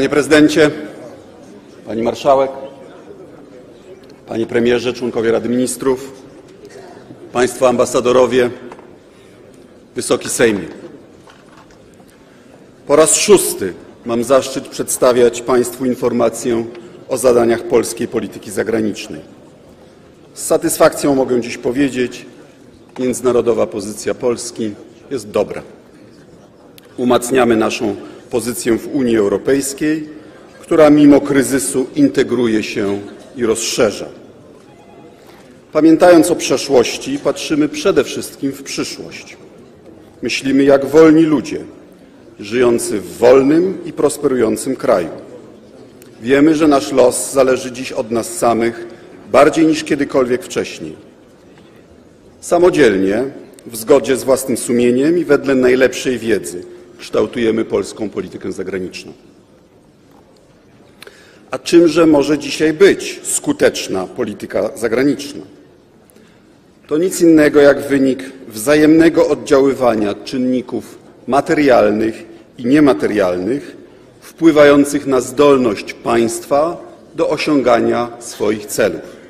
Panie prezydencie, pani marszałek, panie premierze, członkowie Rady Ministrów, państwo ambasadorowie, Wysoki Sejmie. Po raz szósty mam zaszczyt przedstawiać Państwu informację o zadaniach polskiej polityki zagranicznej. Z satysfakcją mogę dziś powiedzieć, międzynarodowa pozycja Polski jest dobra. Umacniamy naszą pozycję w Unii Europejskiej, która mimo kryzysu integruje się i rozszerza. Pamiętając o przeszłości, patrzymy przede wszystkim w przyszłość. Myślimy jak wolni ludzie, żyjący w wolnym i prosperującym kraju. Wiemy, że nasz los zależy dziś od nas samych bardziej niż kiedykolwiek wcześniej. Samodzielnie, w zgodzie z własnym sumieniem i wedle najlepszej wiedzy kształtujemy polską politykę zagraniczną. A czymże może dzisiaj być skuteczna polityka zagraniczna? To nic innego jak wynik wzajemnego oddziaływania czynników materialnych i niematerialnych wpływających na zdolność państwa do osiągania swoich celów.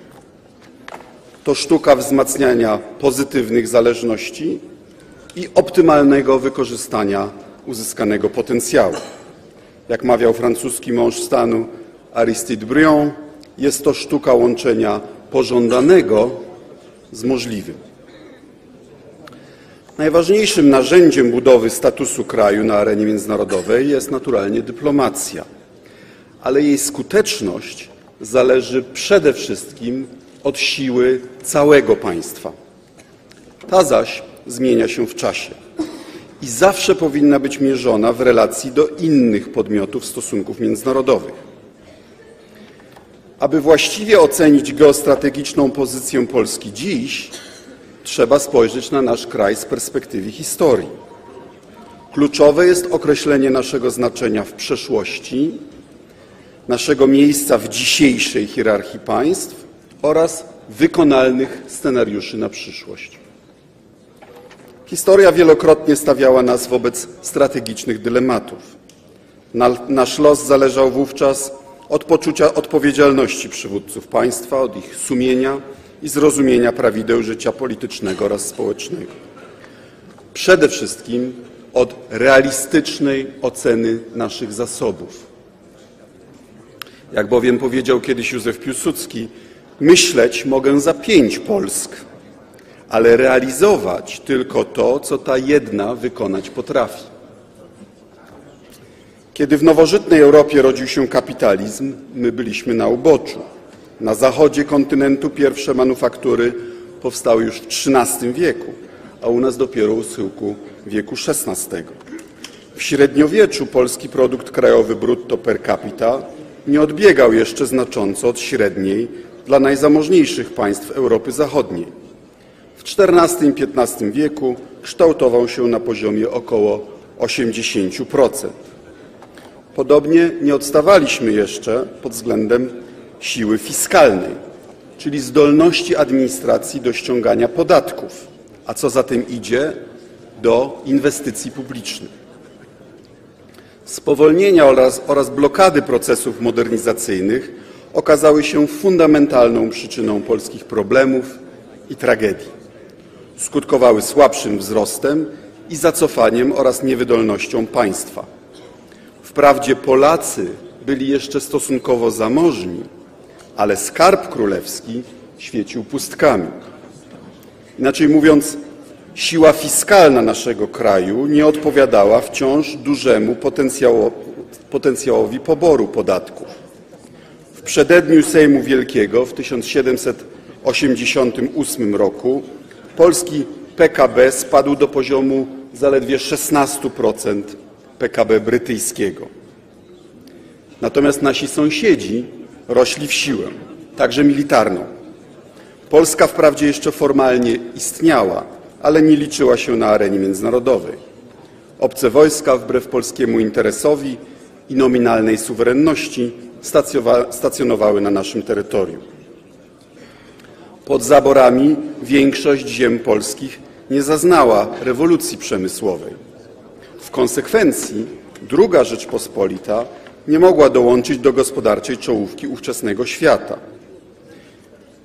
To sztuka wzmacniania pozytywnych zależności i optymalnego wykorzystania uzyskanego potencjału. Jak mawiał francuski mąż stanu Aristide Briand, jest to sztuka łączenia pożądanego z możliwym. Najważniejszym narzędziem budowy statusu kraju na arenie międzynarodowej jest naturalnie dyplomacja, ale jej skuteczność zależy przede wszystkim od siły całego państwa. Ta zaś zmienia się w czasie i zawsze powinna być mierzona w relacji do innych podmiotów stosunków międzynarodowych. Aby właściwie ocenić geostrategiczną pozycję Polski dziś, trzeba spojrzeć na nasz kraj z perspektywy historii. Kluczowe jest określenie naszego znaczenia w przeszłości, naszego miejsca w dzisiejszej hierarchii państw oraz wykonalnych scenariuszy na przyszłość. Historia wielokrotnie stawiała nas wobec strategicznych dylematów. Nasz los zależał wówczas od poczucia odpowiedzialności przywódców państwa, od ich sumienia i zrozumienia prawideł życia politycznego oraz społecznego. Przede wszystkim od realistycznej oceny naszych zasobów. Jak bowiem powiedział kiedyś Józef Piłsudski, myśleć mogę za pięć Polsk, ale realizować tylko to, co ta jedna wykonać potrafi. Kiedy w nowożytnej Europie rodził się kapitalizm, my byliśmy na uboczu. Na zachodzie kontynentu pierwsze manufaktury powstały już w XIII wieku, a u nas dopiero u schyłku wieku XVI. W średniowieczu polski produkt krajowy brutto per capita nie odbiegał jeszcze znacząco od średniej dla najzamożniejszych państw Europy Zachodniej. W XIV i XV wieku kształtował się na poziomie około 80%. Podobnie nie odstawaliśmy jeszcze pod względem siły fiskalnej, czyli zdolności administracji do ściągania podatków, a co za tym idzie, do inwestycji publicznych. Spowolnienia oraz, oraz blokady procesów modernizacyjnych okazały się fundamentalną przyczyną polskich problemów i tragedii. Skutkowały słabszym wzrostem i zacofaniem oraz niewydolnością państwa. Wprawdzie Polacy byli jeszcze stosunkowo zamożni, ale skarb królewski świecił pustkami. Inaczej mówiąc, siła fiskalna naszego kraju nie odpowiadała wciąż dużemu potencjałowi poboru podatków. W przededniu Sejmu Wielkiego w 1788 roku polski PKB spadł do poziomu zaledwie 16% PKB brytyjskiego. Natomiast nasi sąsiedzi rośli w siłę, także militarną. Polska wprawdzie jeszcze formalnie istniała, ale nie liczyła się na arenie międzynarodowej. Obce wojska, wbrew polskiemu interesowi i nominalnej suwerenności, stacjonowały na naszym terytorium. Pod zaborami większość ziem polskich nie zaznała rewolucji przemysłowej. W konsekwencji II Rzeczpospolita nie mogła dołączyć do gospodarczej czołówki ówczesnego świata.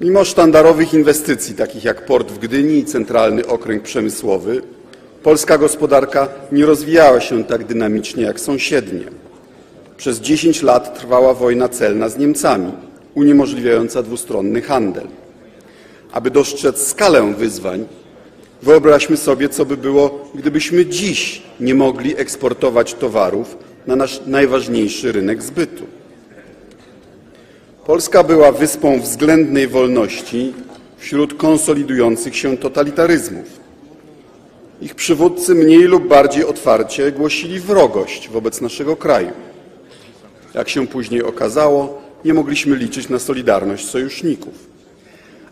Mimo sztandarowych inwestycji, takich jak port w Gdyni i centralny okręg przemysłowy, polska gospodarka nie rozwijała się tak dynamicznie jak sąsiednie. Przez 10 lat trwała wojna celna z Niemcami, uniemożliwiająca dwustronny handel. Aby dostrzec skalę wyzwań, wyobraźmy sobie, co by było, gdybyśmy dziś nie mogli eksportować towarów na nasz najważniejszy rynek zbytu. Polska była wyspą względnej wolności wśród konsolidujących się totalitaryzmów. Ich przywódcy mniej lub bardziej otwarcie głosili wrogość wobec naszego kraju. Jak się później okazało, nie mogliśmy liczyć na solidarność sojuszników.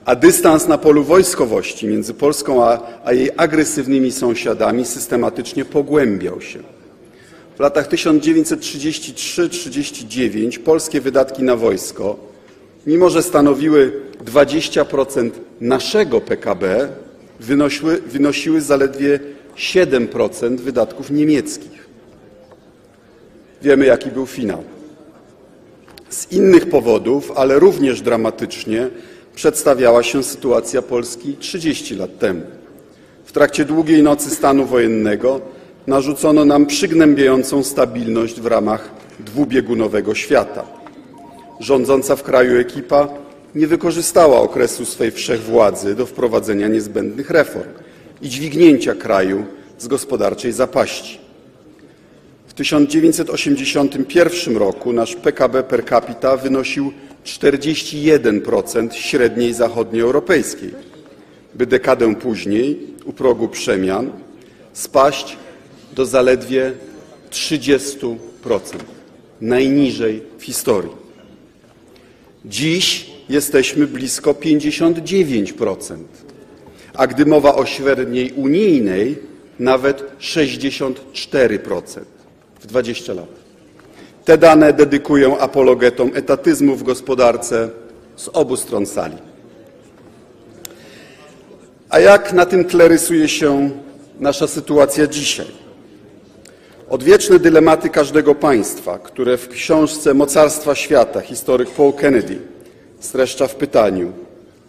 A dystans na polu wojskowości między Polską a, a jej agresywnymi sąsiadami systematycznie pogłębiał się. W latach 1933-39 polskie wydatki na wojsko, mimo że stanowiły 20% naszego PKB, wynosiły, wynosiły zaledwie 7% wydatków niemieckich. Wiemy, jaki był finał. Z innych powodów, ale również dramatycznie, przedstawiała się sytuacja Polski 30 lat temu. W trakcie długiej nocy stanu wojennego narzucono nam przygnębiającą stabilność w ramach dwubiegunowego świata. Rządząca w kraju ekipa nie wykorzystała okresu swej wszechwładzy do wprowadzenia niezbędnych reform i dźwignięcia kraju z gospodarczej zapaści. W 1981 roku nasz PKB per capita wynosił 41% średniej zachodnioeuropejskiej, by dekadę później, u progu przemian, spaść do zaledwie 30%, najniżej w historii. Dziś jesteśmy blisko 59%, a gdy mowa o średniej unijnej, nawet 64% w 20 lat. Te dane dedykuję apologetom etatyzmu w gospodarce z obu stron sali. A jak na tym tle rysuje się nasza sytuacja dzisiaj? Odwieczne dylematy każdego państwa, które w książce Mocarstwa Świata historyk Paul Kennedy streszcza w pytaniu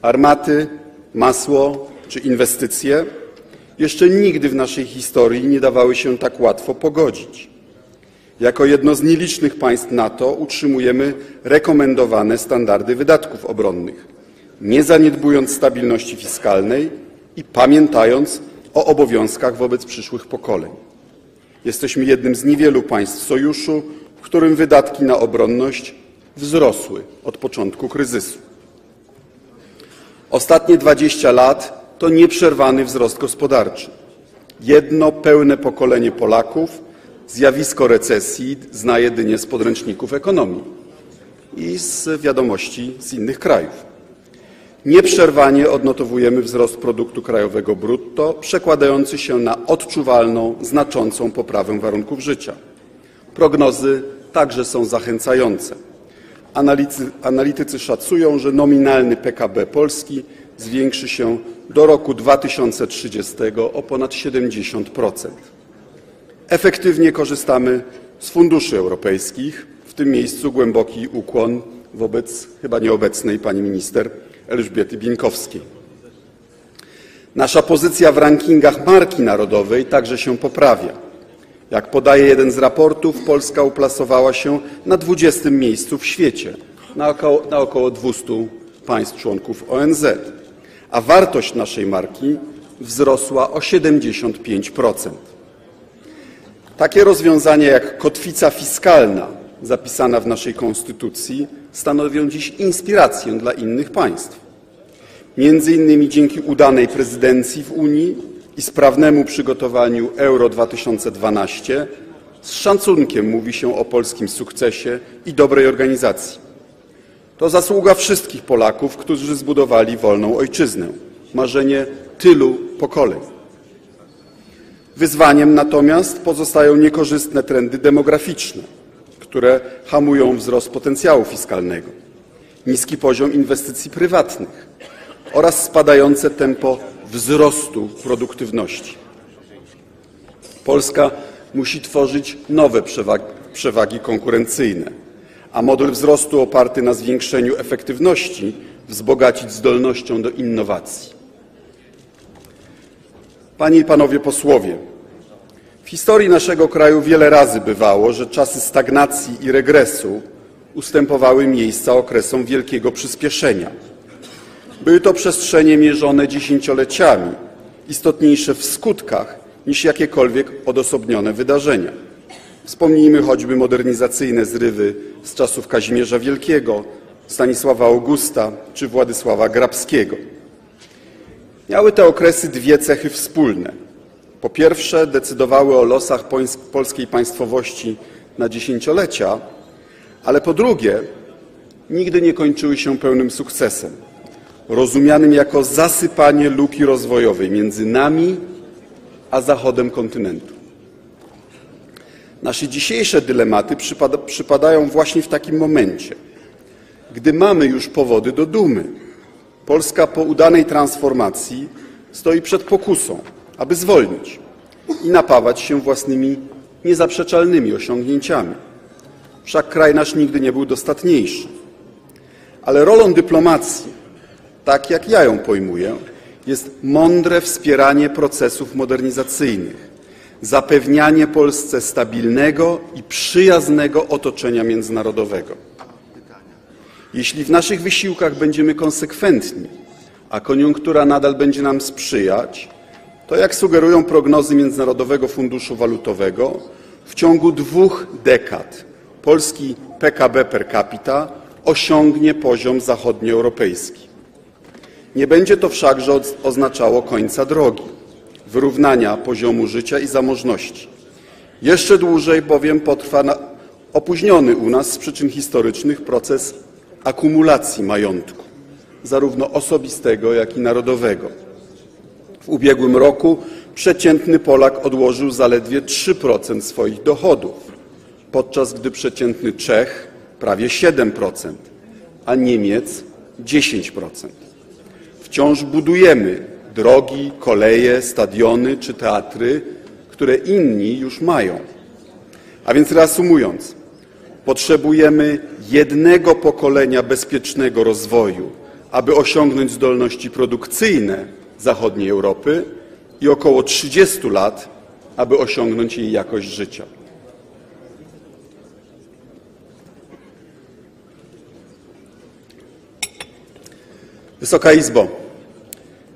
armaty, masło czy inwestycje, jeszcze nigdy w naszej historii nie dawały się tak łatwo pogodzić. Jako jedno z nielicznych państw NATO utrzymujemy rekomendowane standardy wydatków obronnych, nie zaniedbując stabilności fiskalnej i pamiętając o obowiązkach wobec przyszłych pokoleń. Jesteśmy jednym z niewielu państw sojuszu, w którym wydatki na obronność wzrosły od początku kryzysu. Ostatnie 20 lat to nieprzerwany wzrost gospodarczy. Jedno pełne pokolenie Polaków zjawisko recesji zna jedynie z podręczników ekonomii i z wiadomości z innych krajów. Nieprzerwanie odnotowujemy wzrost produktu krajowego brutto, przekładający się na odczuwalną, znaczącą poprawę warunków życia. Prognozy także są zachęcające. Analitycy, analitycy szacują, że nominalny PKB Polski zwiększy się do roku 2030 o ponad 70%. Efektywnie korzystamy z funduszy europejskich. W tym miejscu głęboki ukłon wobec chyba nieobecnej pani minister Elżbiety Bieńkowskiej. Nasza pozycja w rankingach marki narodowej także się poprawia. Jak podaje jeden z raportów, Polska uplasowała się na 20 miejscu w świecie, na około, na około 200 państw członków ONZ, a wartość naszej marki wzrosła o 75%. Takie rozwiązania jak kotwica fiskalna zapisana w naszej konstytucji stanowią dziś inspirację dla innych państw. Między innymi dzięki udanej prezydencji w Unii i sprawnemu przygotowaniu Euro 2012 z szacunkiem mówi się o polskim sukcesie i dobrej organizacji. To zasługa wszystkich Polaków, którzy zbudowali wolną ojczyznę. Marzenie tylu pokoleń. Wyzwaniem natomiast pozostają niekorzystne trendy demograficzne, które hamują wzrost potencjału fiskalnego, niski poziom inwestycji prywatnych oraz spadające tempo wzrostu produktywności. Polska musi tworzyć nowe przewagi konkurencyjne, a model wzrostu oparty na zwiększeniu efektywności wzbogacić zdolnością do innowacji. Panie i Panowie Posłowie, w historii naszego kraju wiele razy bywało, że czasy stagnacji i regresu ustępowały miejsca okresom wielkiego przyspieszenia. Były to przestrzenie mierzone dziesięcioleciami, istotniejsze w skutkach niż jakiekolwiek odosobnione wydarzenia. Wspomnijmy choćby modernizacyjne zrywy z czasów Kazimierza Wielkiego, Stanisława Augusta czy Władysława Grabskiego. Miały te okresy dwie cechy wspólne. Po pierwsze, decydowały o losach polskiej państwowości na dziesięciolecia, ale po drugie, nigdy nie kończyły się pełnym sukcesem, rozumianym jako zasypanie luki rozwojowej między nami a zachodem kontynentu. Nasze dzisiejsze dylematy przypada, przypadają właśnie w takim momencie, gdy mamy już powody do dumy. Polska po udanej transformacji stoi przed pokusą, aby zwolnić i napawać się własnymi niezaprzeczalnymi osiągnięciami. Wszak kraj nasz nigdy nie był dostatniejszy. Ale rolą dyplomacji, tak jak ja ją pojmuję, jest mądre wspieranie procesów modernizacyjnych, zapewnianie Polsce stabilnego i przyjaznego otoczenia międzynarodowego. Jeśli w naszych wysiłkach będziemy konsekwentni, a koniunktura nadal będzie nam sprzyjać, to jak sugerują prognozy Międzynarodowego Funduszu Walutowego, w ciągu dwóch dekad polski PKB per capita osiągnie poziom zachodnioeuropejski. Nie będzie to wszakże oznaczało końca drogi, wyrównania poziomu życia i zamożności. Jeszcze dłużej bowiem potrwa opóźniony u nas z przyczyn historycznych proces akumulacji majątku, zarówno osobistego, jak i narodowego. W ubiegłym roku przeciętny Polak odłożył zaledwie 3% swoich dochodów, podczas gdy przeciętny Czech prawie 7%, a Niemiec 10%. Wciąż budujemy drogi, koleje, stadiony czy teatry, które inni już mają. A więc reasumując, potrzebujemy jednego pokolenia bezpiecznego rozwoju, aby osiągnąć zdolności produkcyjne zachodniej Europy i około 30 lat, aby osiągnąć jej jakość życia. Wysoka Izbo,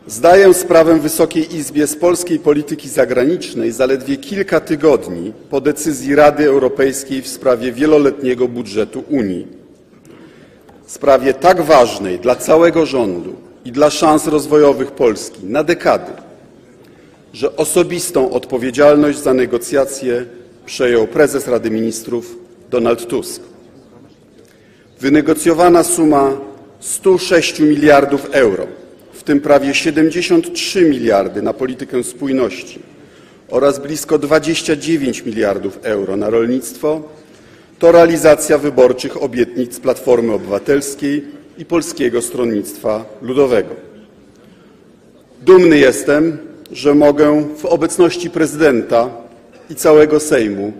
zdaję sprawę Wysokiej Izbie z polskiej polityki zagranicznej zaledwie kilka tygodni po decyzji Rady Europejskiej w sprawie wieloletniego budżetu Unii. Sprawie tak ważnej dla całego rządu i dla szans rozwojowych Polski na dekady, że osobistą odpowiedzialność za negocjacje przejął prezes Rady Ministrów Donald Tusk. Wynegocjowana suma 106 miliardów euro, tym prawie 73 miliardy na politykę spójności oraz blisko 29 miliardów euro na rolnictwo, to realizacja wyborczych obietnic Platformy Obywatelskiej i Polskiego Stronnictwa Ludowego. Dumny jestem, że mogę w obecności prezydenta i całego Sejmu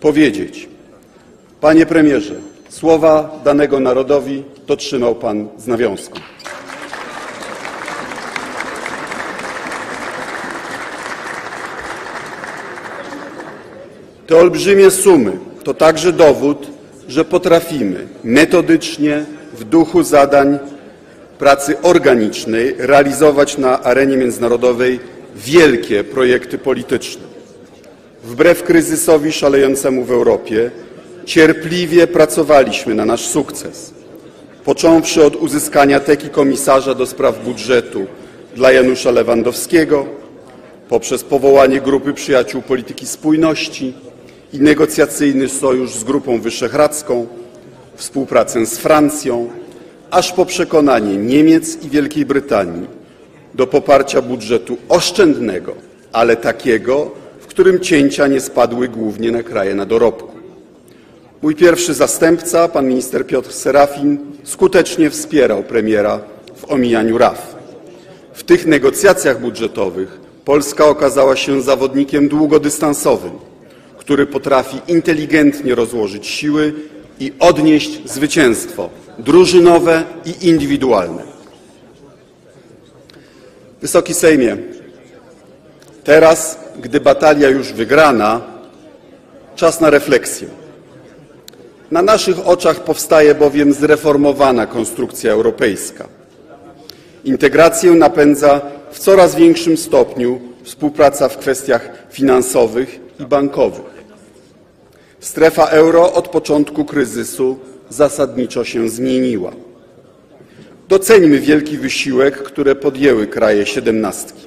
powiedzieć: Panie premierze, słowa danego narodowi dotrzymał pan z nawiązką. Te olbrzymie sumy to także dowód, że potrafimy metodycznie, w duchu zadań pracy organicznej realizować na arenie międzynarodowej wielkie projekty polityczne. Wbrew kryzysowi szalejącemu w Europie cierpliwie pracowaliśmy na nasz sukces począwszy od uzyskania teki komisarza do spraw budżetu dla Janusza Lewandowskiego, poprzez powołanie grupy przyjaciół polityki spójności i negocjacyjny sojusz z Grupą Wyszehradzką, współpracę z Francją, aż po przekonanie Niemiec i Wielkiej Brytanii do poparcia budżetu oszczędnego, ale takiego, w którym cięcia nie spadły głównie na kraje na dorobku. Mój pierwszy zastępca, pan minister Piotr Serafin, skutecznie wspierał premiera w omijaniu RAF. W tych negocjacjach budżetowych Polska okazała się zawodnikiem długodystansowym, który potrafi inteligentnie rozłożyć siły i odnieść zwycięstwo drużynowe i indywidualne. Wysoki Sejmie, teraz, gdy batalia już wygrana, czas na refleksję. Na naszych oczach powstaje bowiem zreformowana konstrukcja europejska. Integrację napędza w coraz większym stopniu współpraca w kwestiach finansowych i bankowych. Strefa euro od początku kryzysu zasadniczo się zmieniła. Doceńmy wielki wysiłek, który podjęły kraje siedemnastki.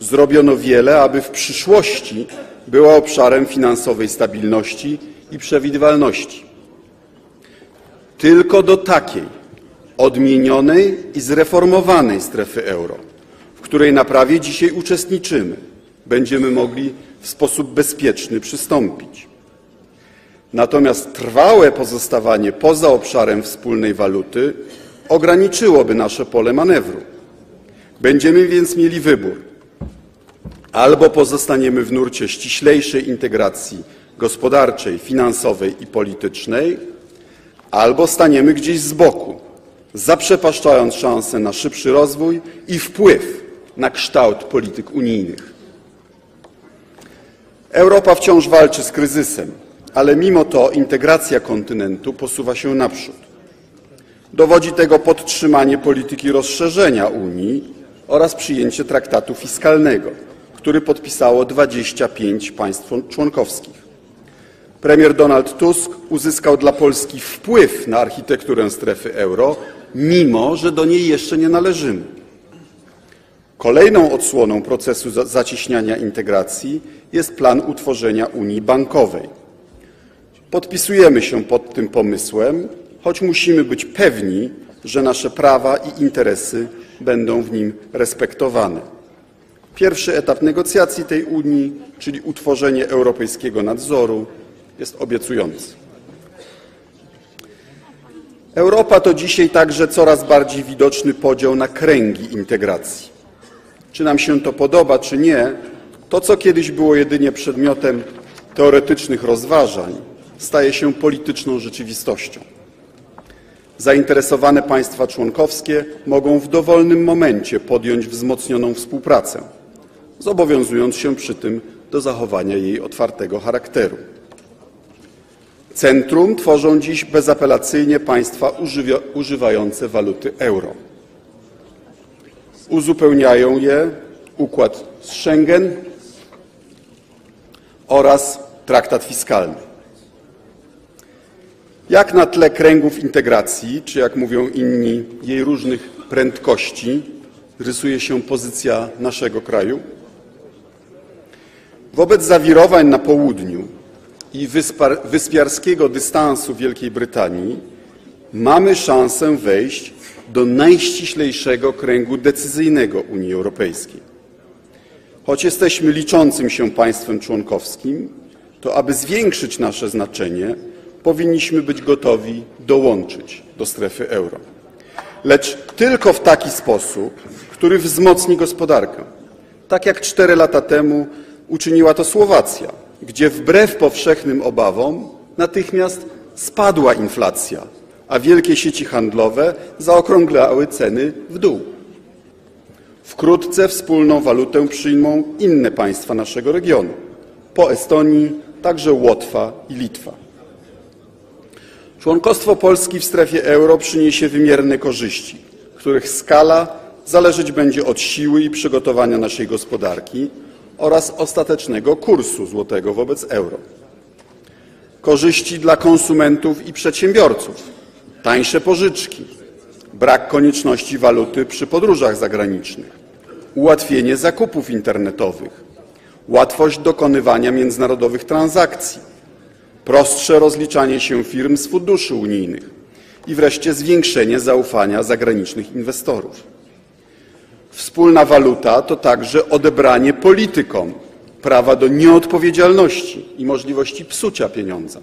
Zrobiono wiele, aby w przyszłości była obszarem finansowej stabilności i przewidywalności. Tylko do takiej odmienionej i zreformowanej strefy euro, w której naprawie dzisiaj uczestniczymy, będziemy mogli w sposób bezpieczny przystąpić. Natomiast trwałe pozostawanie poza obszarem wspólnej waluty ograniczyłoby nasze pole manewru. Będziemy więc mieli wybór. Albo pozostaniemy w nurcie ściślejszej integracji gospodarczej, finansowej i politycznej, albo staniemy gdzieś z boku, zaprzepaszczając szansę na szybszy rozwój i wpływ na kształt polityk unijnych. Europa wciąż walczy z kryzysem, ale mimo to integracja kontynentu posuwa się naprzód. Dowodzi tego podtrzymanie polityki rozszerzenia Unii oraz przyjęcie traktatu fiskalnego, który podpisało 25 państw członkowskich. Premier Donald Tusk uzyskał dla Polski wpływ na architekturę strefy euro, mimo że do niej jeszcze nie należymy. Kolejną odsłoną procesu zacieśniania integracji jest plan utworzenia Unii Bankowej. Podpisujemy się pod tym pomysłem, choć musimy być pewni, że nasze prawa i interesy będą w nim respektowane. Pierwszy etap negocjacji tej Unii, czyli utworzenie europejskiego nadzoru, jest obiecujący. Europa to dzisiaj także coraz bardziej widoczny podział na kręgi integracji. Czy nam się to podoba, czy nie, to co kiedyś było jedynie przedmiotem teoretycznych rozważań, staje się polityczną rzeczywistością. Zainteresowane państwa członkowskie mogą w dowolnym momencie podjąć wzmocnioną współpracę, zobowiązując się przy tym do zachowania jej otwartego charakteru. Centrum tworzą dziś bezapelacyjnie państwa używające waluty euro. Uzupełniają je układ z Schengen oraz traktat fiskalny. Jak na tle kręgów integracji, czy jak mówią inni, jej różnych prędkości, rysuje się pozycja naszego kraju? Wobec zawirowań na południu i wyspiarskiego dystansu Wielkiej Brytanii mamy szansę wejść do najściślejszego kręgu decyzyjnego Unii Europejskiej. Choć jesteśmy liczącym się państwem członkowskim, to aby zwiększyć nasze znaczenie, powinniśmy być gotowi dołączyć do strefy euro. Lecz tylko w taki sposób, który wzmocni gospodarkę. Tak jak cztery lata temu uczyniła to Słowacja, gdzie wbrew powszechnym obawom natychmiast spadła inflacja, a wielkie sieci handlowe zaokrąglały ceny w dół. Wkrótce wspólną walutę przyjmą inne państwa naszego regionu. Po Estonii także Łotwa i Litwa. Członkostwo Polski w strefie euro przyniesie wymierne korzyści, których skala zależeć będzie od siły i przygotowania naszej gospodarki oraz ostatecznego kursu złotego wobec euro. Korzyści dla konsumentów i przedsiębiorców, tańsze pożyczki, brak konieczności waluty przy podróżach zagranicznych, ułatwienie zakupów internetowych, łatwość dokonywania międzynarodowych transakcji, prostsze rozliczanie się firm z funduszy unijnych i wreszcie zwiększenie zaufania zagranicznych inwestorów. Wspólna waluta to także odebranie politykom prawa do nieodpowiedzialności i możliwości psucia pieniądza.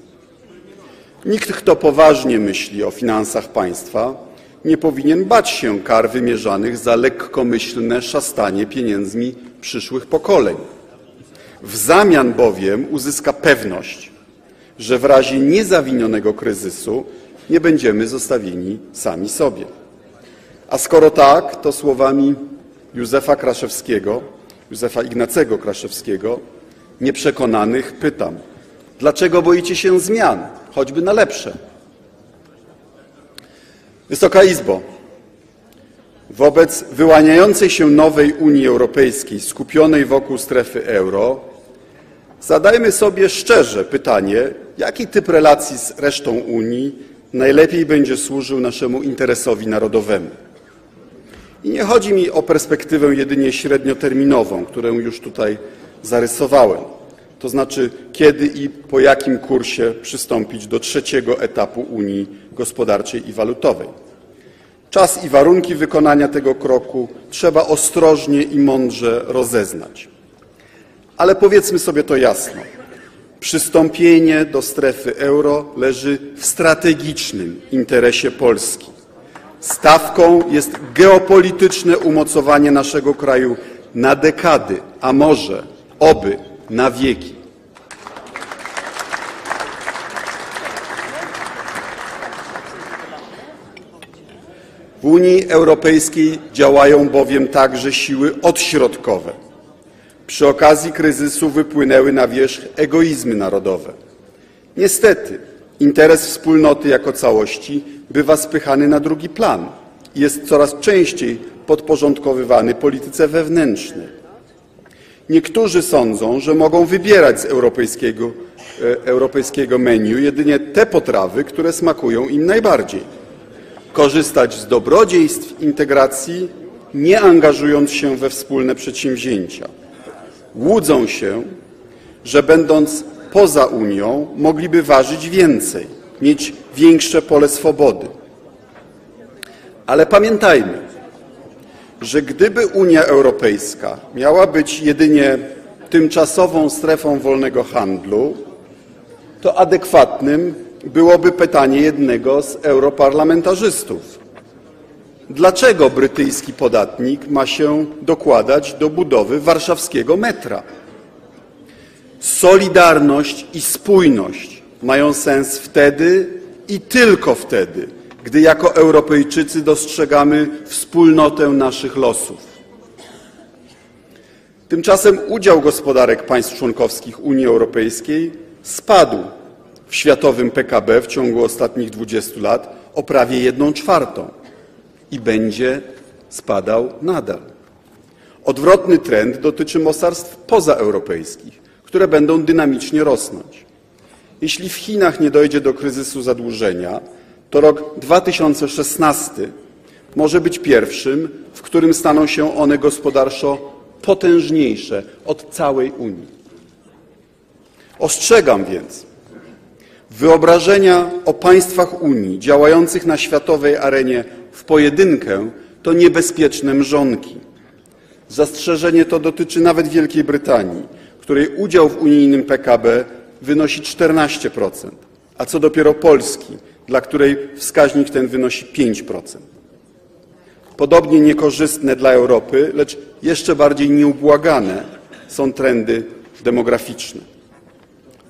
Nikt, kto poważnie myśli o finansach państwa, nie powinien bać się kar wymierzanych za lekkomyślne szastanie pieniędzmi przyszłych pokoleń. W zamian bowiem uzyska pewność, że w razie niezawinionego kryzysu nie będziemy zostawieni sami sobie. A skoro tak, to słowami Józefa Kraszewskiego, Józefa Ignacego Kraszewskiego, nieprzekonanych pytam, dlaczego boicie się zmian, choćby na lepsze? Wysoka Izbo, wobec wyłaniającej się nowej Unii Europejskiej skupionej wokół strefy euro, zadajmy sobie szczerze pytanie, jaki typ relacji z resztą Unii najlepiej będzie służył naszemu interesowi narodowemu. I nie chodzi mi o perspektywę jedynie średnioterminową, którą już tutaj zarysowałem, to znaczy kiedy i po jakim kursie przystąpić do trzeciego etapu Unii Gospodarczej i Walutowej. Czas i warunki wykonania tego kroku trzeba ostrożnie i mądrze rozeznać. Ale powiedzmy sobie to jasno. Przystąpienie do strefy euro leży w strategicznym interesie Polski. Stawką jest geopolityczne umocowanie naszego kraju na dekady, a może oby na wieki. W Unii Europejskiej działają bowiem także siły odśrodkowe. Przy okazji kryzysu wypłynęły na wierzch egoizmy narodowe. Niestety, interes wspólnoty jako całości bywa spychany na drugi plan i jest coraz częściej podporządkowywany polityce wewnętrznej. Niektórzy sądzą, że mogą wybierać z europejskiego, e, europejskiego menu jedynie te potrawy, które smakują im najbardziej. Korzystać z dobrodziejstw integracji, nie angażując się we wspólne przedsięwzięcia. Łudzą się, że będąc poza Unią mogliby ważyć więcej, mieć większe pole swobody. Ale pamiętajmy, że gdyby Unia Europejska miała być jedynie tymczasową strefą wolnego handlu, to adekwatnym byłoby pytanie jednego z europarlamentarzystów. Dlaczego brytyjski podatnik ma się dokładać do budowy warszawskiego metra? Solidarność i spójność mają sens wtedy i tylko wtedy, gdy jako Europejczycy dostrzegamy wspólnotę naszych losów. Tymczasem udział gospodarek państw członkowskich Unii Europejskiej spadł w światowym PKB w ciągu ostatnich 20 lat o prawie jedną czwartą będzie spadał nadal. Odwrotny trend dotyczy mocarstw pozaeuropejskich, które będą dynamicznie rosnąć. Jeśli w Chinach nie dojdzie do kryzysu zadłużenia, to rok 2016 może być pierwszym, w którym staną się one gospodarczo potężniejsze od całej Unii. Ostrzegam więc, wyobrażenia o państwach Unii działających na światowej arenie w pojedynkę to niebezpieczne mrzonki. Zastrzeżenie to dotyczy nawet Wielkiej Brytanii, której udział w unijnym PKB wynosi 14%, a co dopiero Polski, dla której wskaźnik ten wynosi 5%. Podobnie niekorzystne dla Europy, lecz jeszcze bardziej nieubłagane są trendy demograficzne.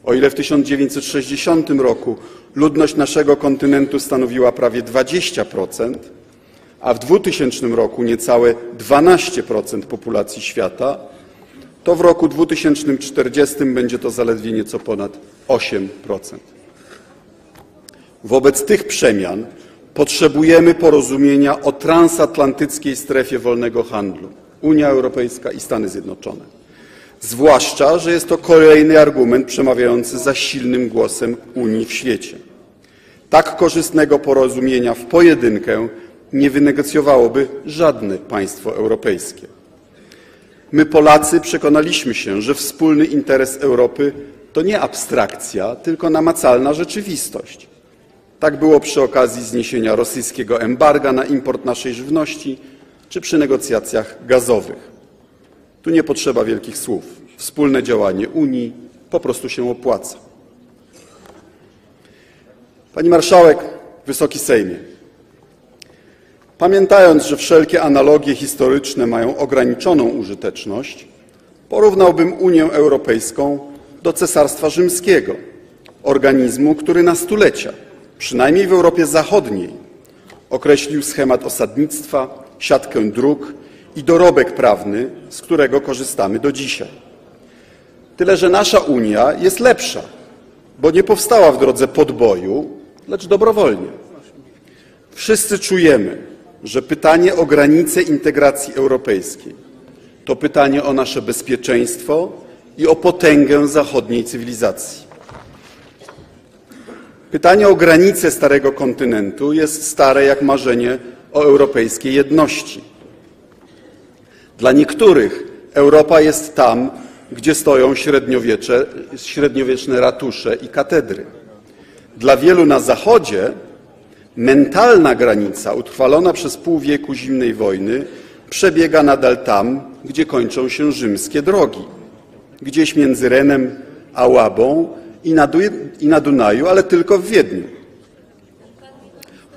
O ile w 1960 roku ludność naszego kontynentu stanowiła prawie 20%, a w 2000 roku niecałe 12% populacji świata, to w roku 2040 będzie to zaledwie nieco ponad 8%. Wobec tych przemian potrzebujemy porozumienia o transatlantyckiej strefie wolnego handlu Unia Europejska i Stany Zjednoczone. Zwłaszcza, że jest to kolejny argument przemawiający za silnym głosem Unii w świecie. Tak korzystnego porozumienia w pojedynkę nie wynegocjowałoby żadne państwo europejskie. My, Polacy, przekonaliśmy się, że wspólny interes Europy to nie abstrakcja, tylko namacalna rzeczywistość. Tak było przy okazji zniesienia rosyjskiego embarga na import naszej żywności czy przy negocjacjach gazowych. Tu nie potrzeba wielkich słów. Wspólne działanie Unii po prostu się opłaca. Pani Marszałek, Wysoki Sejmie, pamiętając, że wszelkie analogie historyczne mają ograniczoną użyteczność, Porównałbym Unię Europejską do Cesarstwa Rzymskiego, organizmu, który na stulecia, przynajmniej w Europie Zachodniej, określił schemat osadnictwa, siatkę dróg i dorobek prawny, z którego korzystamy do dzisiaj. Tyle, że nasza Unia jest lepsza, bo nie powstała w drodze podboju, lecz dobrowolnie. Wszyscy czujemy, że pytanie o granice integracji europejskiej to pytanie o nasze bezpieczeństwo i o potęgę zachodniej cywilizacji. Pytanie o granice Starego Kontynentu jest stare jak marzenie o europejskiej jedności. Dla niektórych Europa jest tam, gdzie stoją średniowieczne ratusze i katedry. Dla wielu na Zachodzie mentalna granica utrwalona przez pół wieku zimnej wojny przebiega nadal tam, gdzie kończą się rzymskie drogi. Gdzieś między Renem a Łabą i na, i na Dunaju, ale tylko w Wiedniu.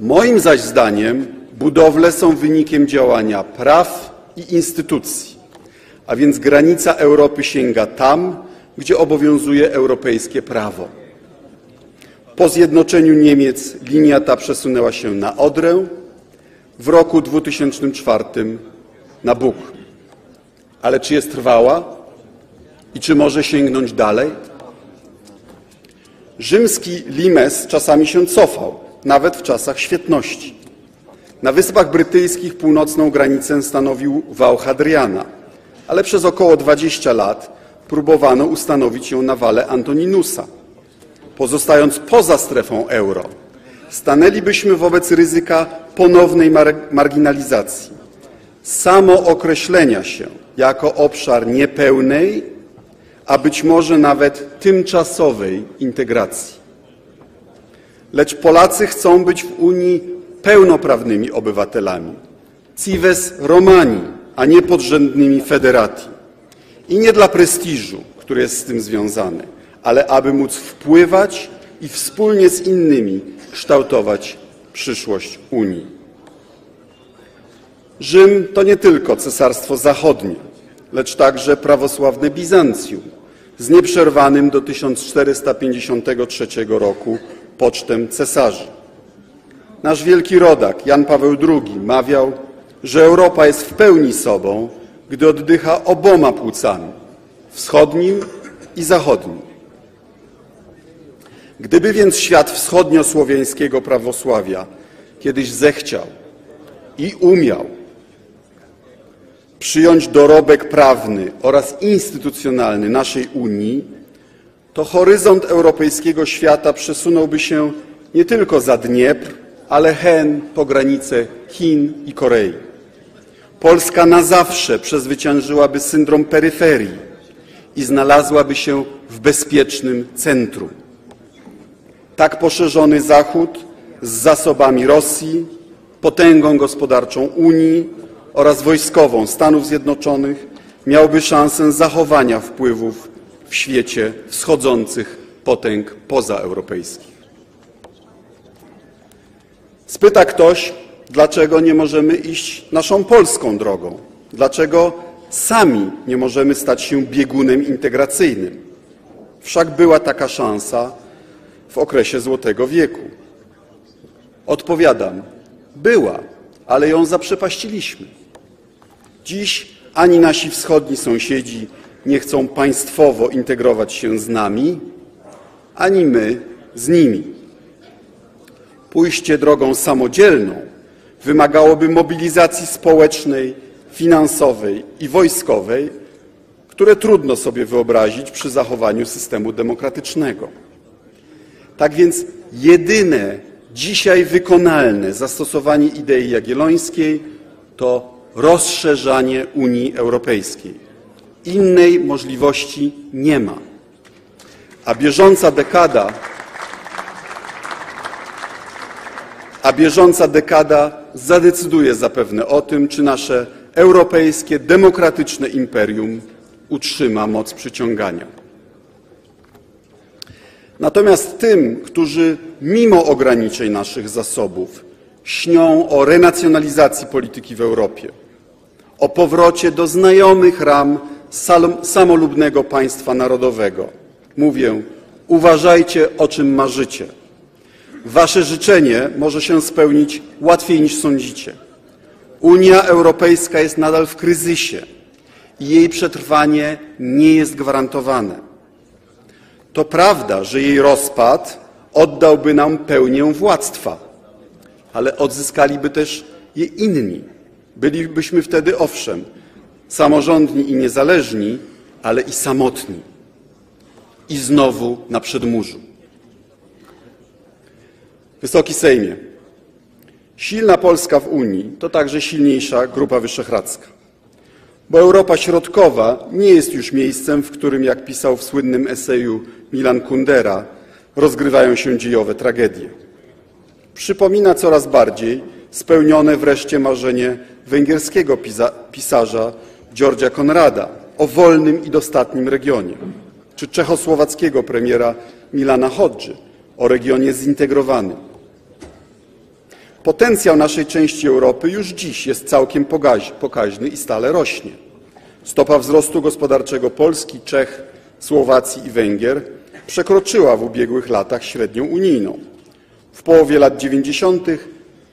Moim zaś zdaniem budowle są wynikiem działania praw i instytucji, a więc granica Europy sięga tam, gdzie obowiązuje europejskie prawo. Po zjednoczeniu Niemiec linia ta przesunęła się na Odrę, w roku 2004 na Bóg. Ale czy jest trwała i czy może sięgnąć dalej? Rzymski limes czasami się cofał, nawet w czasach świetności. Na Wyspach Brytyjskich północną granicę stanowił wał Hadriana, ale przez około 20 lat próbowano ustanowić ją na wale Antoninusa. Pozostając poza strefą euro, stanęlibyśmy wobec ryzyka ponownej mar marginalizacji, samookreślenia się jako obszar niepełnej a być może nawet tymczasowej integracji. Lecz Polacy chcą być w Unii pełnoprawnymi obywatelami, cives Romani, a nie podrzędnymi federati. I nie dla prestiżu, który jest z tym związany, ale aby móc wpływać i wspólnie z innymi kształtować przyszłość Unii. Rzym to nie tylko Cesarstwo Zachodnie, lecz także prawosławne Bizancjum z nieprzerwanym do 1453 roku pocztem cesarzy. Nasz wielki rodak Jan Paweł II mawiał, że Europa jest w pełni sobą, gdy oddycha oboma płucami wschodnim i zachodnim. Gdyby więc świat wschodniosłowiańskiego prawosławia kiedyś zechciał i umiał przyjąć dorobek prawny oraz instytucjonalny naszej Unii, to horyzont europejskiego świata przesunąłby się nie tylko za Dniepr, ale hen po granice Chin i Korei. Polska na zawsze przezwyciężyłaby syndrom peryferii i znalazłaby się w bezpiecznym centrum. Tak poszerzony Zachód z zasobami Rosji, potęgą gospodarczą Unii oraz wojskową Stanów Zjednoczonych miałby szansę zachowania wpływów w świecie wschodzących potęg pozaeuropejskich. Spyta ktoś, dlaczego nie możemy iść naszą polską drogą? Dlaczego sami nie możemy stać się biegunem integracyjnym? Wszak była taka szansa w okresie Złotego Wieku. Odpowiadam, była, ale ją zaprzepaściliśmy. Dziś ani nasi wschodni sąsiedzi nie chcą państwowo integrować się z nami, ani my z nimi. Pójście drogą samodzielną wymagałoby mobilizacji społecznej, finansowej i wojskowej, które trudno sobie wyobrazić przy zachowaniu systemu demokratycznego. Tak więc jedyne dzisiaj wykonalne zastosowanie idei jagiellońskiej to rozszerzanie Unii Europejskiej. Innej możliwości nie ma. A bieżąca dekada, a bieżąca dekada zadecyduje zapewne o tym, czy nasze europejskie, demokratyczne imperium utrzyma moc przyciągania. Natomiast tym, którzy mimo ograniczeń naszych zasobów śnią o renacjonalizacji polityki w Europie, o powrocie do znajomych ram samolubnego państwa narodowego. Mówię, uważajcie o czym marzycie. Wasze życzenie może się spełnić łatwiej niż sądzicie. Unia Europejska jest nadal w kryzysie i jej przetrwanie nie jest gwarantowane. To prawda, że jej rozpad oddałby nam pełnię władztwa, ale odzyskaliby też je inni. Bylibyśmy wtedy, owszem, samorządni i niezależni, ale i samotni. I znowu na przedmurzu. Wysoki Sejmie, silna Polska w Unii to także silniejsza Grupa Wyszehradzka. Bo Europa Środkowa nie jest już miejscem, w którym, jak pisał w słynnym eseju Milan Kundera, rozgrywają się dziejowe tragedie. Przypomina coraz bardziej spełnione wreszcie marzenie węgierskiego pisa- pisarza Georgia Konrada o wolnym i dostatnim regionie, czy czechosłowackiego premiera Milana Hodży o regionie zintegrowanym. Potencjał naszej części Europy już dziś jest całkiem pokaźny i stale rośnie. Stopa wzrostu gospodarczego Polski, Czech, Słowacji i Węgier przekroczyła w ubiegłych latach średnią unijną. W połowie lat 90.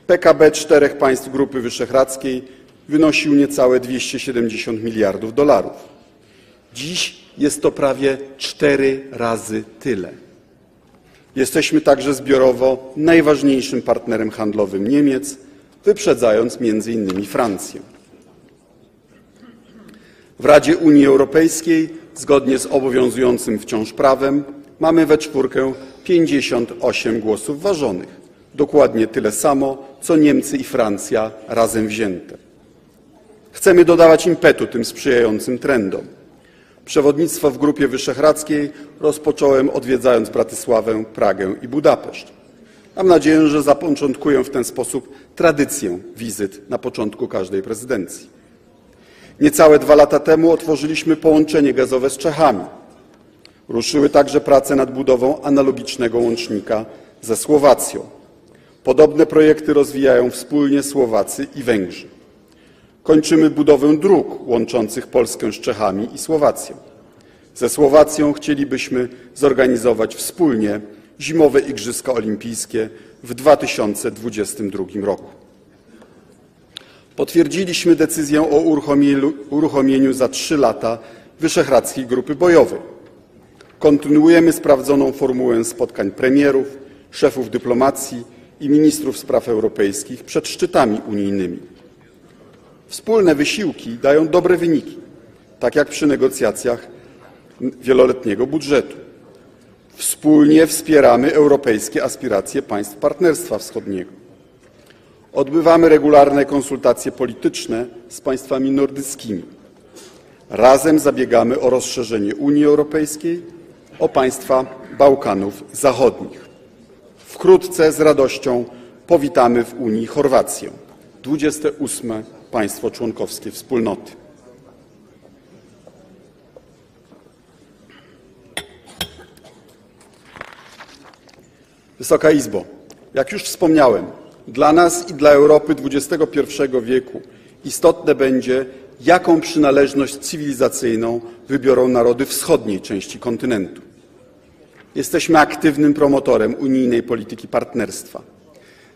PKB czterech państw Grupy Wyszehradzkiej wynosił niecałe 270 miliardów dolarów. Dziś jest to prawie cztery razy tyle. Jesteśmy także zbiorowo najważniejszym partnerem handlowym Niemiec, wyprzedzając między innymi Francję. W Radzie Unii Europejskiej, zgodnie z obowiązującym wciąż prawem, mamy we czwórkę 58 głosów ważonych. Dokładnie tyle samo, co Niemcy i Francja razem wzięte. Chcemy dodawać impetu tym sprzyjającym trendom. Przewodnictwo w Grupie Wyszehradzkiej rozpocząłem odwiedzając Bratysławę, Pragę i Budapeszt. Mam nadzieję, że zapoczątkuję w ten sposób tradycję wizyt na początku każdej prezydencji. Niecałe dwa lata temu otworzyliśmy połączenie gazowe z Czechami. Ruszyły także prace nad budową analogicznego łącznika ze Słowacją. Podobne projekty rozwijają wspólnie Słowacy i Węgrzy. Kończymy budowę dróg łączących Polskę z Czechami i Słowacją. Ze Słowacją chcielibyśmy zorganizować wspólnie zimowe Igrzyska Olimpijskie w 2022 roku. Potwierdziliśmy decyzję o uruchomieniu, za trzy lata Wyszehradzkiej Grupy Bojowej. Kontynuujemy sprawdzoną formułę spotkań premierów, szefów dyplomacji i ministrów spraw europejskich przed szczytami unijnymi. Wspólne wysiłki dają dobre wyniki, tak jak przy negocjacjach wieloletniego budżetu. Wspólnie wspieramy europejskie aspiracje państw Partnerstwa Wschodniego. Odbywamy regularne konsultacje polityczne z państwami nordyckimi. Razem zabiegamy o rozszerzenie Unii Europejskiej o państwa Bałkanów Zachodnich. Wkrótce z radością powitamy w Unii Chorwację, 28 państwo członkowskie wspólnoty. Wysoka Izbo, jak już wspomniałem, dla nas i dla Europy XXI wieku istotne będzie, jaką przynależność cywilizacyjną wybiorą narody wschodniej części kontynentu. Jesteśmy aktywnym promotorem unijnej polityki partnerstwa.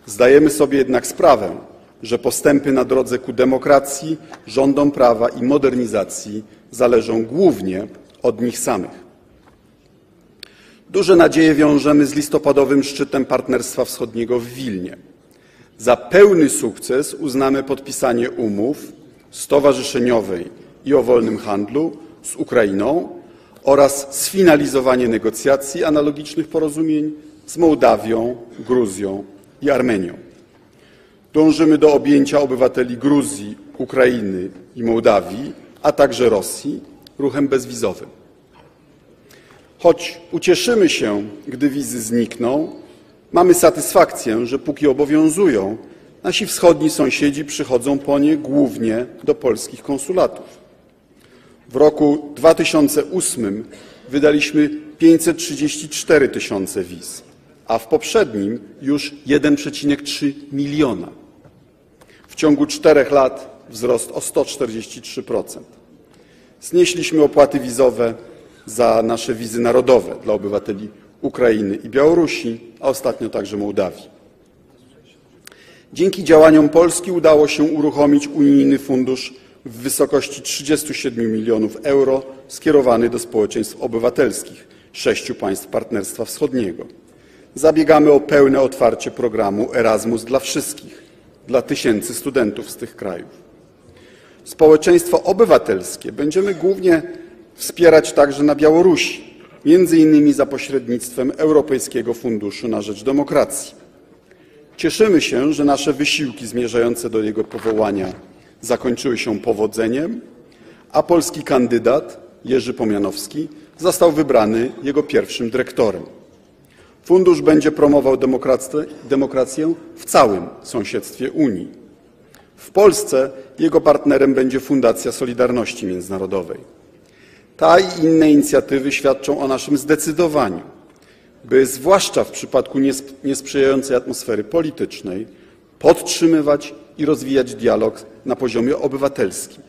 Zdajemy sobie jednak sprawę, że postępy na drodze ku demokracji, rządom prawa i modernizacji zależą głównie od nich samych. Duże nadzieje wiążemy z listopadowym szczytem Partnerstwa Wschodniego w Wilnie. Za pełny sukces uznamy podpisanie umów stowarzyszeniowej i o wolnym handlu z Ukrainą oraz sfinalizowanie negocjacji analogicznych porozumień z Mołdawią, Gruzją i Armenią. Dążymy do objęcia obywateli Gruzji, Ukrainy i Mołdawii, a także Rosji ruchem bezwizowym. Choć ucieszymy się, gdy wizy znikną, mamy satysfakcję, że póki obowiązują, nasi wschodni sąsiedzi przychodzą po nie głównie do polskich konsulatów. W roku 2008 wydaliśmy 534 tysiące wiz, a w poprzednim już 1,3 miliona. W ciągu czterech lat wzrost o 143%. Znieśliśmy opłaty wizowe za nasze wizy narodowe dla obywateli Ukrainy i Białorusi, a ostatnio także Mołdawii. Dzięki działaniom Polski udało się uruchomić unijny fundusz w wysokości 37 milionów euro skierowany do społeczeństw obywatelskich sześciu państw Partnerstwa Wschodniego. Zabiegamy o pełne otwarcie programu Erasmus dla wszystkich, dla tysięcy studentów z tych krajów. Społeczeństwo obywatelskie będziemy głównie wspierać także na Białorusi, między innymi za pośrednictwem Europejskiego Funduszu na Rzecz Demokracji. Cieszymy się, że nasze wysiłki zmierzające do jego powołania zakończyły się powodzeniem, a polski kandydat Jerzy Pomianowski został wybrany jego pierwszym dyrektorem. Fundusz będzie promował demokrację w całym sąsiedztwie Unii. W Polsce jego partnerem będzie Fundacja Solidarności Międzynarodowej. Ta i inne inicjatywy świadczą o naszym zdecydowaniu, by zwłaszcza w przypadku niesprzyjającej atmosfery politycznej podtrzymywać i rozwijać dialog na poziomie obywatelskim.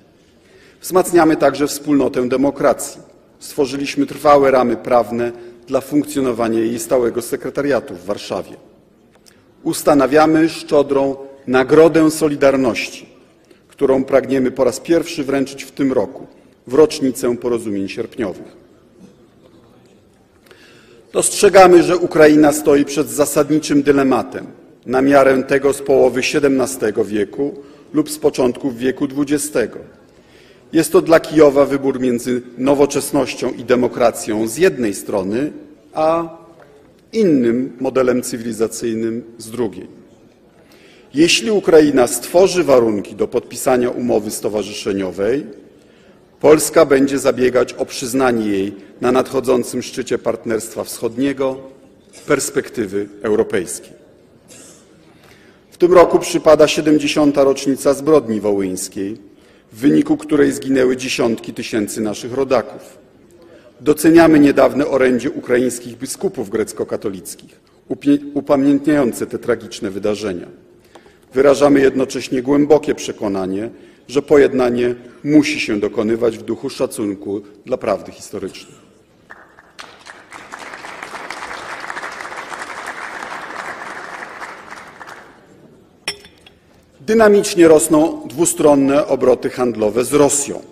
Wzmacniamy także wspólnotę demokracji. Stworzyliśmy trwałe ramy prawne dla funkcjonowania jej stałego sekretariatu w Warszawie. Ustanawiamy szczodrą Nagrodę Solidarności, którą pragniemy po raz pierwszy wręczyć w tym roku, w rocznicę porozumień sierpniowych. Dostrzegamy, że Ukraina stoi przed zasadniczym dylematem na miarę tego z połowy XVII wieku lub z początków wieku XX. Jest to dla Kijowa wybór między nowoczesnością i demokracją z jednej strony, a innym modelem cywilizacyjnym z drugiej. Jeśli Ukraina stworzy warunki do podpisania umowy stowarzyszeniowej, Polska będzie zabiegać o przyznanie jej na nadchodzącym szczycie Partnerstwa Wschodniego perspektywy europejskiej. W tym roku przypada 70. rocznica zbrodni wołyńskiej, w wyniku której zginęły dziesiątki tysięcy naszych rodaków. Doceniamy niedawne orędzie ukraińskich biskupów grecko-katolickich, upamiętniające te tragiczne wydarzenia. Wyrażamy jednocześnie głębokie przekonanie, że pojednanie musi się dokonywać w duchu szacunku dla prawdy historycznej. Dynamicznie rosną dwustronne obroty handlowe z Rosją.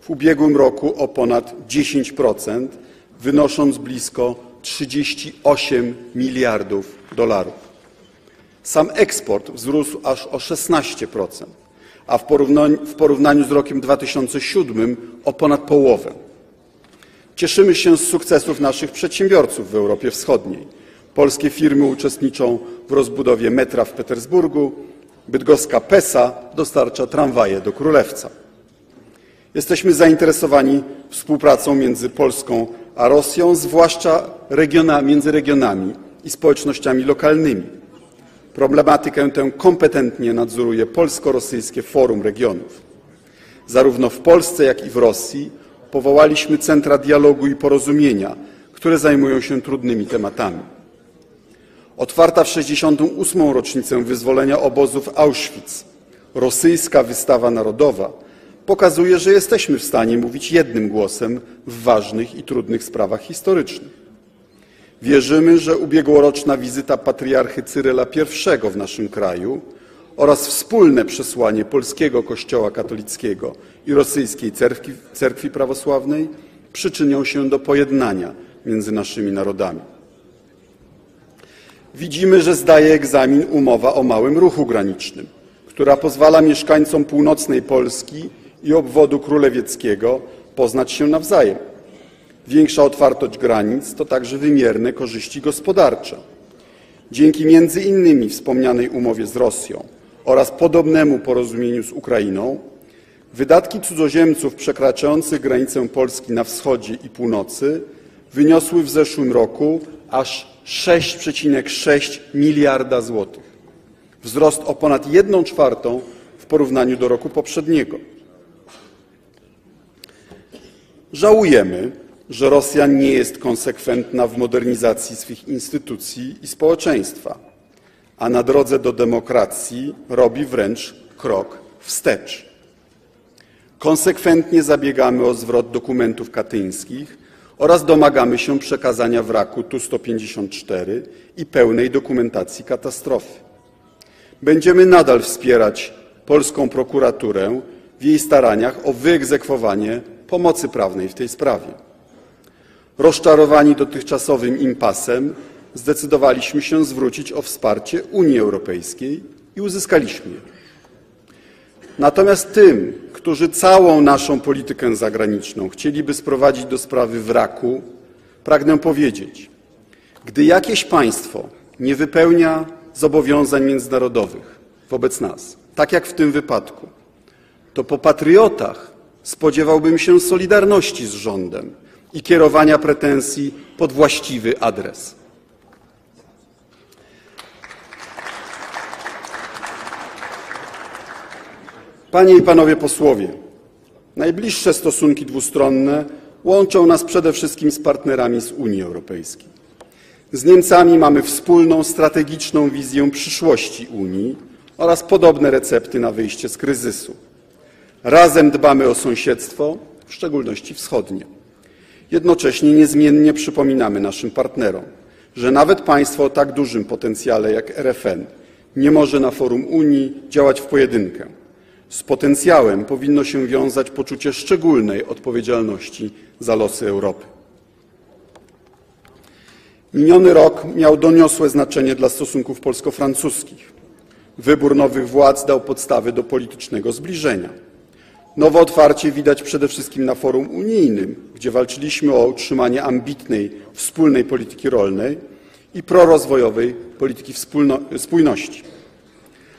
W ubiegłym roku o ponad 10%, wynosząc blisko 38 miliardów dolarów. Sam eksport wzrósł aż o 16%, a w porównaniu, w porównaniu z rokiem 2007 o ponad połowę. Cieszymy się z sukcesów naszych przedsiębiorców w Europie Wschodniej. Polskie firmy uczestniczą w rozbudowie metra w Petersburgu, bydgoska PESA dostarcza tramwaje do Królewca. Jesteśmy zainteresowani współpracą między Polską a Rosją, zwłaszcza regiona, między regionami i społecznościami lokalnymi. Problematykę tę kompetentnie nadzoruje Polsko-Rosyjskie Forum Regionów. Zarówno w Polsce, jak i w Rosji powołaliśmy centra dialogu i porozumienia, które zajmują się trudnymi tematami. Otwarta w 68. rocznicę wyzwolenia obozów Auschwitz rosyjska wystawa narodowa pokazuje, że jesteśmy w stanie mówić jednym głosem w ważnych i trudnych sprawach historycznych. Wierzymy, że ubiegłoroczna wizyta patriarchy Cyryla I w naszym kraju oraz wspólne przesłanie polskiego Kościoła katolickiego i rosyjskiej cerkwi, cerkwi prawosławnej przyczynią się do pojednania między naszymi narodami. Widzimy, że zdaje egzamin umowa o małym ruchu granicznym, która pozwala mieszkańcom północnej Polski i obwodu królewieckiego poznać się nawzajem. Większa otwartość granic to także wymierne korzyści gospodarcze. Dzięki między innymi wspomnianej umowie z Rosją oraz podobnemu porozumieniu z Ukrainą wydatki cudzoziemców przekraczających granicę Polski na wschodzie i północy wyniosły w zeszłym roku aż 6,6 miliarda złotych. Wzrost o ponad 1 czwartą w porównaniu do roku poprzedniego. Żałujemy, że Rosja nie jest konsekwentna w modernizacji swych instytucji i społeczeństwa, a na drodze do demokracji robi wręcz krok wstecz. Konsekwentnie zabiegamy o zwrot dokumentów katyńskich oraz domagamy się przekazania wraku Tu-154 i pełnej dokumentacji katastrofy. Będziemy nadal wspierać polską prokuraturę w jej staraniach o wyegzekwowanie pomocy prawnej w tej sprawie. Rozczarowani dotychczasowym impasem, zdecydowaliśmy się zwrócić o wsparcie Unii Europejskiej i uzyskaliśmy je. Natomiast tym, którzy całą naszą politykę zagraniczną chcieliby sprowadzić do sprawy wraku, pragnę powiedzieć: gdy jakieś państwo nie wypełnia zobowiązań międzynarodowych wobec nas, tak jak w tym wypadku, to po patriotach spodziewałbym się solidarności z rządem i kierowania pretensji pod właściwy adres. Panie i panowie posłowie, najbliższe stosunki dwustronne łączą nas przede wszystkim z partnerami z Unii Europejskiej. Z Niemcami mamy wspólną strategiczną wizję przyszłości Unii oraz podobne recepty na wyjście z kryzysu. Razem dbamy o sąsiedztwo, w szczególności wschodnie. Jednocześnie niezmiennie przypominamy naszym partnerom, że nawet państwo o tak dużym potencjale jak RFN nie może na forum Unii działać w pojedynkę. Z potencjałem powinno się wiązać poczucie szczególnej odpowiedzialności za losy Europy. Miniony rok miał doniosłe znaczenie dla stosunków polsko-francuskich. Wybór nowych władz dał podstawy do politycznego zbliżenia. Nowe otwarcie widać przede wszystkim na forum unijnym, gdzie walczyliśmy o utrzymanie ambitnej wspólnej polityki rolnej i prorozwojowej polityki spójności.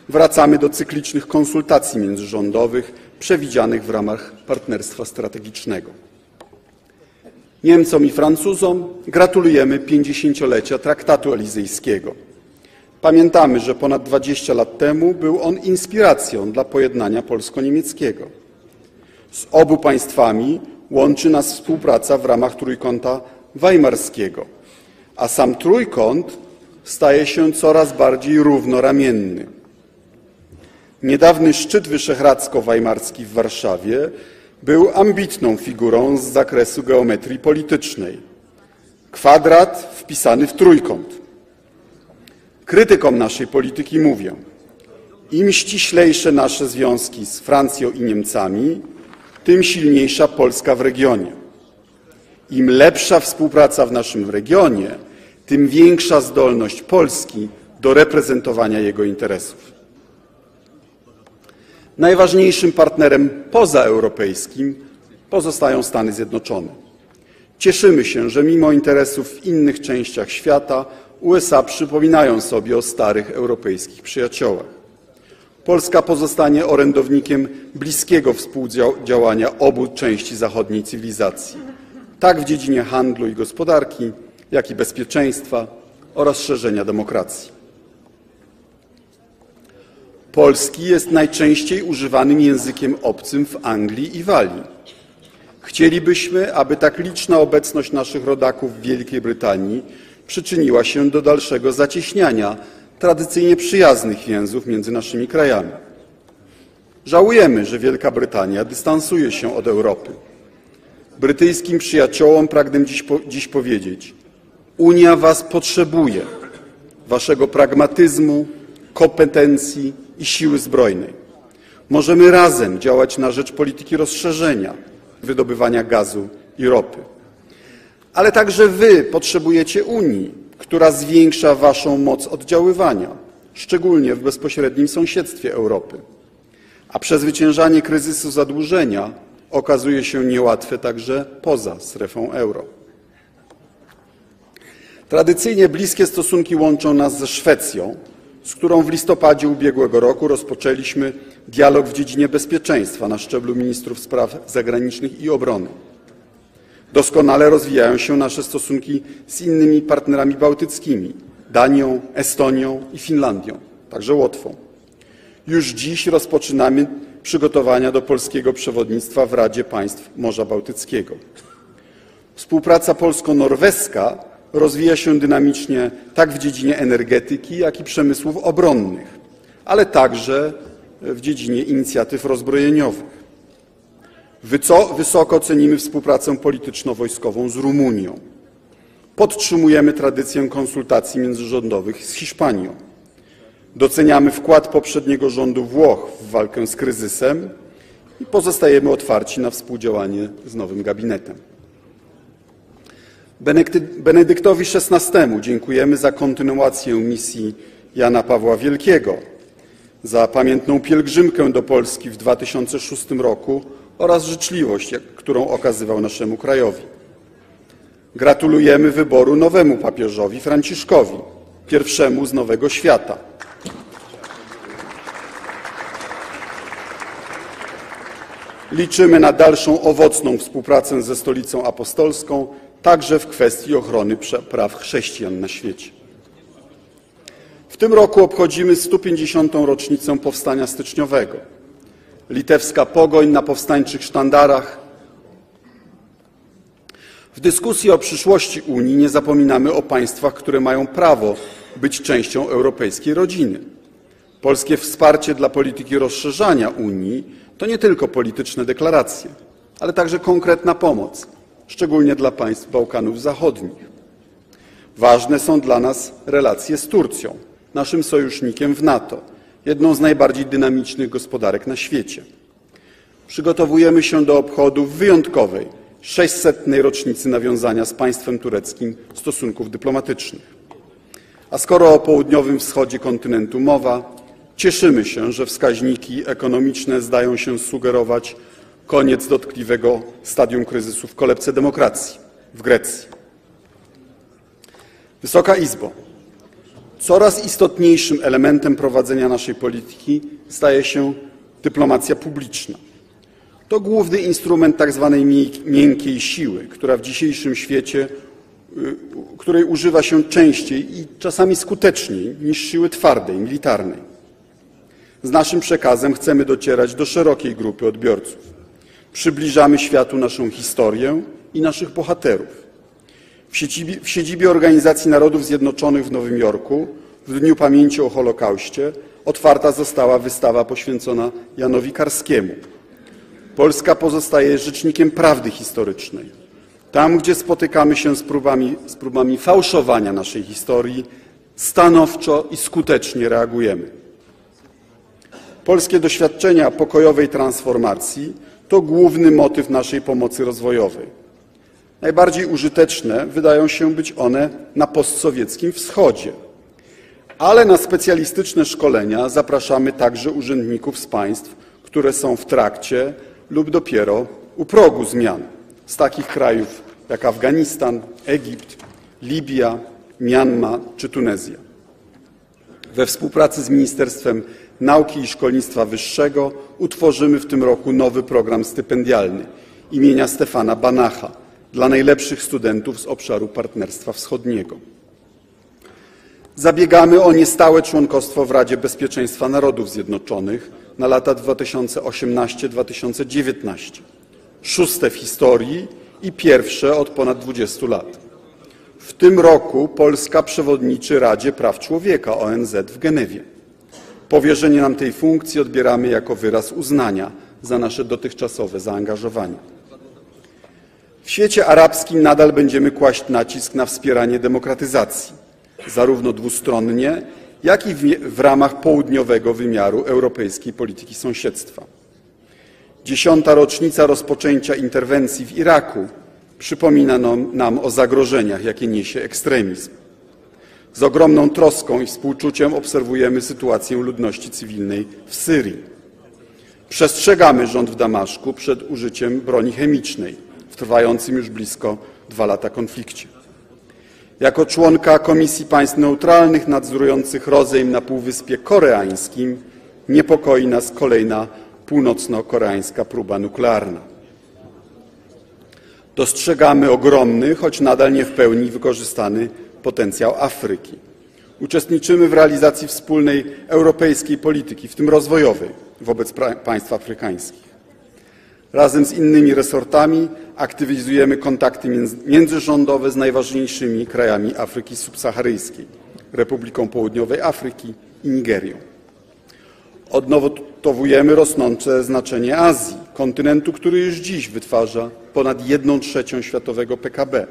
Wracamy do cyklicznych konsultacji międzyrządowych przewidzianych w ramach partnerstwa strategicznego. Niemcom i Francuzom gratulujemy 50-lecia traktatu elizyjskiego. Pamiętamy, że ponad 20 lat temu był on inspiracją dla pojednania polsko-niemieckiego. Z obu państwami łączy nas współpraca w ramach trójkąta weimarskiego, a sam trójkąt staje się coraz bardziej równoramienny. Niedawny szczyt wyszehradzko-weimarski w Warszawie był ambitną figurą z zakresu geometrii politycznej. Kwadrat wpisany w trójkąt. Krytykom naszej polityki mówię, im ściślejsze nasze związki z Francją i Niemcami, tym silniejsza Polska w regionie. Im lepsza współpraca w naszym regionie, tym większa zdolność Polski do reprezentowania jego interesów. Najważniejszym partnerem pozaeuropejskim pozostają Stany Zjednoczone. Cieszymy się, że mimo interesów w innych częściach świata USA przypominają sobie o starych europejskich przyjaciołach. Polska pozostanie orędownikiem bliskiego współdziałania obu części zachodniej cywilizacji, tak w dziedzinie handlu i gospodarki, jak i bezpieczeństwa oraz szerzenia demokracji. Polski jest najczęściej używanym językiem obcym w Anglii i Walii. Chcielibyśmy, aby tak liczna obecność naszych rodaków w Wielkiej Brytanii przyczyniła się do dalszego zacieśniania tradycyjnie przyjaznych więzów między naszymi krajami. Żałujemy, że Wielka Brytania dystansuje się od Europy. Brytyjskim przyjaciołom pragnę dziś, dziś powiedzieć: Unia Was potrzebuje, Waszego pragmatyzmu, kompetencji i siły zbrojnej. Możemy razem działać na rzecz polityki rozszerzenia, wydobywania gazu i ropy. Ale także Wy potrzebujecie Unii, która zwiększa Waszą moc oddziaływania, szczególnie w bezpośrednim sąsiedztwie Europy. A przezwyciężanie kryzysu zadłużenia okazuje się niełatwe także poza strefą euro. Tradycyjnie bliskie stosunki łączą nas ze Szwecją, z którą w listopadzie ubiegłego roku rozpoczęliśmy dialog w dziedzinie bezpieczeństwa na szczeblu ministrów spraw zagranicznych i obrony. Doskonale rozwijają się nasze stosunki z innymi partnerami bałtyckimi Danią, Estonią i Finlandią, także Łotwą. Już dziś rozpoczynamy przygotowania do polskiego przewodnictwa w Radzie Państw Morza Bałtyckiego. Współpraca polsko-norweska rozwija się dynamicznie tak w dziedzinie energetyki, jak i przemysłów obronnych, ale także w dziedzinie inicjatyw rozbrojeniowych. Wysoko cenimy współpracę polityczno-wojskową z Rumunią. Podtrzymujemy tradycję konsultacji międzyrządowych z Hiszpanią. Doceniamy wkład poprzedniego rządu Włoch w walkę z kryzysem i pozostajemy otwarci na współdziałanie z nowym gabinetem. Benedyktowi XVI dziękujemy za kontynuację misji Jana Pawła Wielkiego, za pamiętną pielgrzymkę do Polski w 2006 roku oraz życzliwość, którą okazywał naszemu krajowi. Gratulujemy wyboru nowemu papieżowi Franciszkowi, pierwszemu z Nowego Świata. Liczymy na dalszą owocną współpracę ze Stolicą Apostolską, także w kwestii ochrony praw chrześcijan na świecie. W tym roku obchodzimy 150. rocznicę Powstania Styczniowego. Litewska pogoń na powstańczych sztandarach. W dyskusji o przyszłości Unii nie zapominamy o państwach, które mają prawo być częścią europejskiej rodziny. Polskie wsparcie dla polityki rozszerzania Unii to nie tylko polityczne deklaracje, ale także konkretna pomoc, szczególnie dla państw Bałkanów Zachodnich. Ważne są dla nas relacje z Turcją, naszym sojusznikiem w NATO, jedną z najbardziej dynamicznych gospodarek na świecie. Przygotowujemy się do obchodów wyjątkowej 600. rocznicy nawiązania z państwem tureckim stosunków dyplomatycznych. A skoro o południowym wschodzie kontynentu mowa, cieszymy się, że wskaźniki ekonomiczne zdają się sugerować koniec dotkliwego stadium kryzysu w kolebce demokracji w Grecji. Wysoka Izbo, coraz istotniejszym elementem prowadzenia naszej polityki staje się dyplomacja publiczna. To główny instrument tak zwanej miękkiej siły, która w dzisiejszym świecie, y, której używa się częściej i czasami skuteczniej niż siły twardej, militarnej. Z naszym przekazem chcemy docierać do szerokiej grupy odbiorców. Przybliżamy światu naszą historię i naszych bohaterów. W siedzibie, w siedzibie Organizacji Narodów Zjednoczonych w Nowym Jorku w Dniu Pamięci o Holokauście otwarta została wystawa poświęcona Janowi Karskiemu. Polska pozostaje rzecznikiem prawdy historycznej. Tam, gdzie spotykamy się z próbami, z próbami fałszowania naszej historii, stanowczo i skutecznie reagujemy. Polskie doświadczenia pokojowej transformacji to główny motyw naszej pomocy rozwojowej. Najbardziej użyteczne wydają się być one na postsowieckim wschodzie. Ale na specjalistyczne szkolenia zapraszamy także urzędników z państw, które są w trakcie lub dopiero u progu zmian. Z takich krajów jak Afganistan, Egipt, Libia, Mianma czy Tunezja. We współpracy z Ministerstwem Nauki i Szkolnictwa Wyższego utworzymy w tym roku nowy program stypendialny imienia Stefana Banacha dla najlepszych studentów z obszaru Partnerstwa Wschodniego. Zabiegamy o niestałe członkostwo w Radzie Bezpieczeństwa Narodów Zjednoczonych na lata 2018-2019. Szóste w historii i pierwsze od ponad 20 lat. W tym roku Polska przewodniczy Radzie Praw Człowieka ONZ w Genewie. Powierzenie nam tej funkcji odbieramy jako wyraz uznania za nasze dotychczasowe zaangażowanie. W świecie arabskim nadal będziemy kłaść nacisk na wspieranie demokratyzacji, zarówno dwustronnie, jak i w, ramach południowego wymiaru europejskiej polityki sąsiedztwa. Dziesiąta rocznica rozpoczęcia interwencji w Iraku przypomina nam, nam o zagrożeniach, jakie niesie ekstremizm. Z ogromną troską i współczuciem obserwujemy sytuację ludności cywilnej w Syrii. Przestrzegamy rząd w Damaszku przed użyciem broni chemicznej w trwającym już blisko dwa lata konflikcie. Jako członka Komisji Państw Neutralnych nadzorujących rozejm na Półwyspie Koreańskim niepokoi nas kolejna północno-koreańska próba nuklearna. Dostrzegamy ogromny, choć nadal nie w pełni wykorzystany potencjał Afryki. Uczestniczymy w realizacji wspólnej europejskiej polityki, w tym rozwojowej, wobec państw afrykańskich. Razem z innymi resortami aktywizujemy kontakty międzyrządowe z najważniejszymi krajami Afryki subsaharyjskiej, Republiką Południowej Afryki i Nigerią. Odnotowujemy rosnące znaczenie Azji, kontynentu, który już dziś wytwarza ponad 1 trzecią światowego PKB.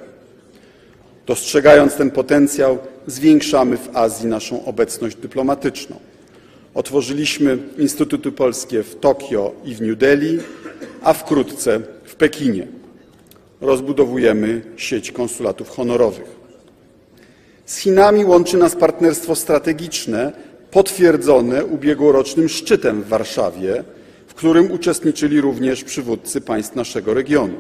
Dostrzegając ten potencjał, zwiększamy w Azji naszą obecność dyplomatyczną. Otworzyliśmy Instytuty Polskie w Tokio i w New Delhi, a wkrótce w Pekinie. Rozbudowujemy sieć konsulatów honorowych. Z Chinami łączy nas partnerstwo strategiczne potwierdzone ubiegłorocznym szczytem w Warszawie, w którym uczestniczyli również przywódcy państw naszego regionu.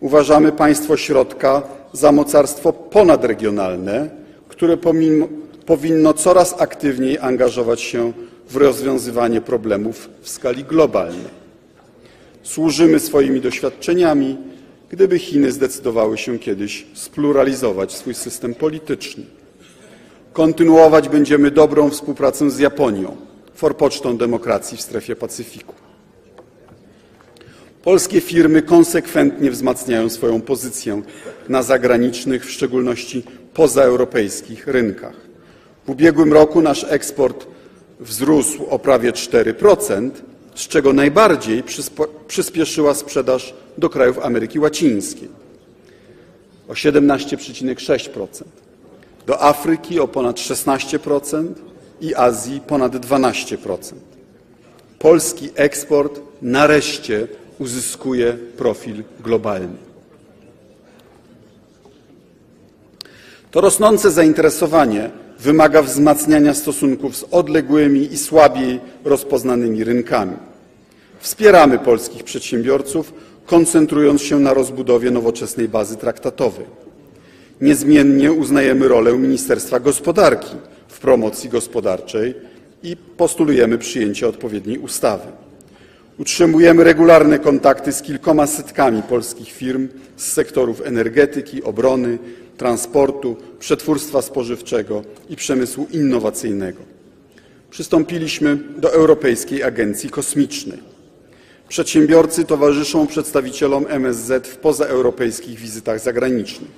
Uważamy państwo środka za mocarstwo ponadregionalne, które pomimo, powinno coraz aktywniej angażować się w rozwiązywanie problemów w skali globalnej. Służymy swoimi doświadczeniami, gdyby Chiny zdecydowały się kiedyś spluralizować swój system polityczny. Kontynuować będziemy dobrą współpracę z Japonią, forpocztą demokracji w strefie Pacyfiku. Polskie firmy konsekwentnie wzmacniają swoją pozycję na zagranicznych, w szczególności pozaeuropejskich rynkach. W ubiegłym roku nasz eksport wzrósł o prawie 4%, z czego najbardziej przyspieszyła sprzedaż do krajów Ameryki Łacińskiej o 17,6%, do Afryki o ponad 16% i Azji ponad 12%. Polski eksport nareszcie uzyskuje profil globalny. To rosnące zainteresowanie wymaga wzmacniania stosunków z odległymi i słabiej rozpoznanymi rynkami. Wspieramy polskich przedsiębiorców, koncentrując się na rozbudowie nowoczesnej bazy traktatowej. Niezmiennie uznajemy rolę Ministerstwa Gospodarki w promocji gospodarczej i postulujemy przyjęcie odpowiedniej ustawy. Utrzymujemy regularne kontakty z kilkoma setkami polskich firm z sektorów energetyki, obrony, transportu, przetwórstwa spożywczego i przemysłu innowacyjnego. Przystąpiliśmy do Europejskiej Agencji Kosmicznej. Przedsiębiorcy towarzyszą przedstawicielom MSZ w pozaeuropejskich wizytach zagranicznych.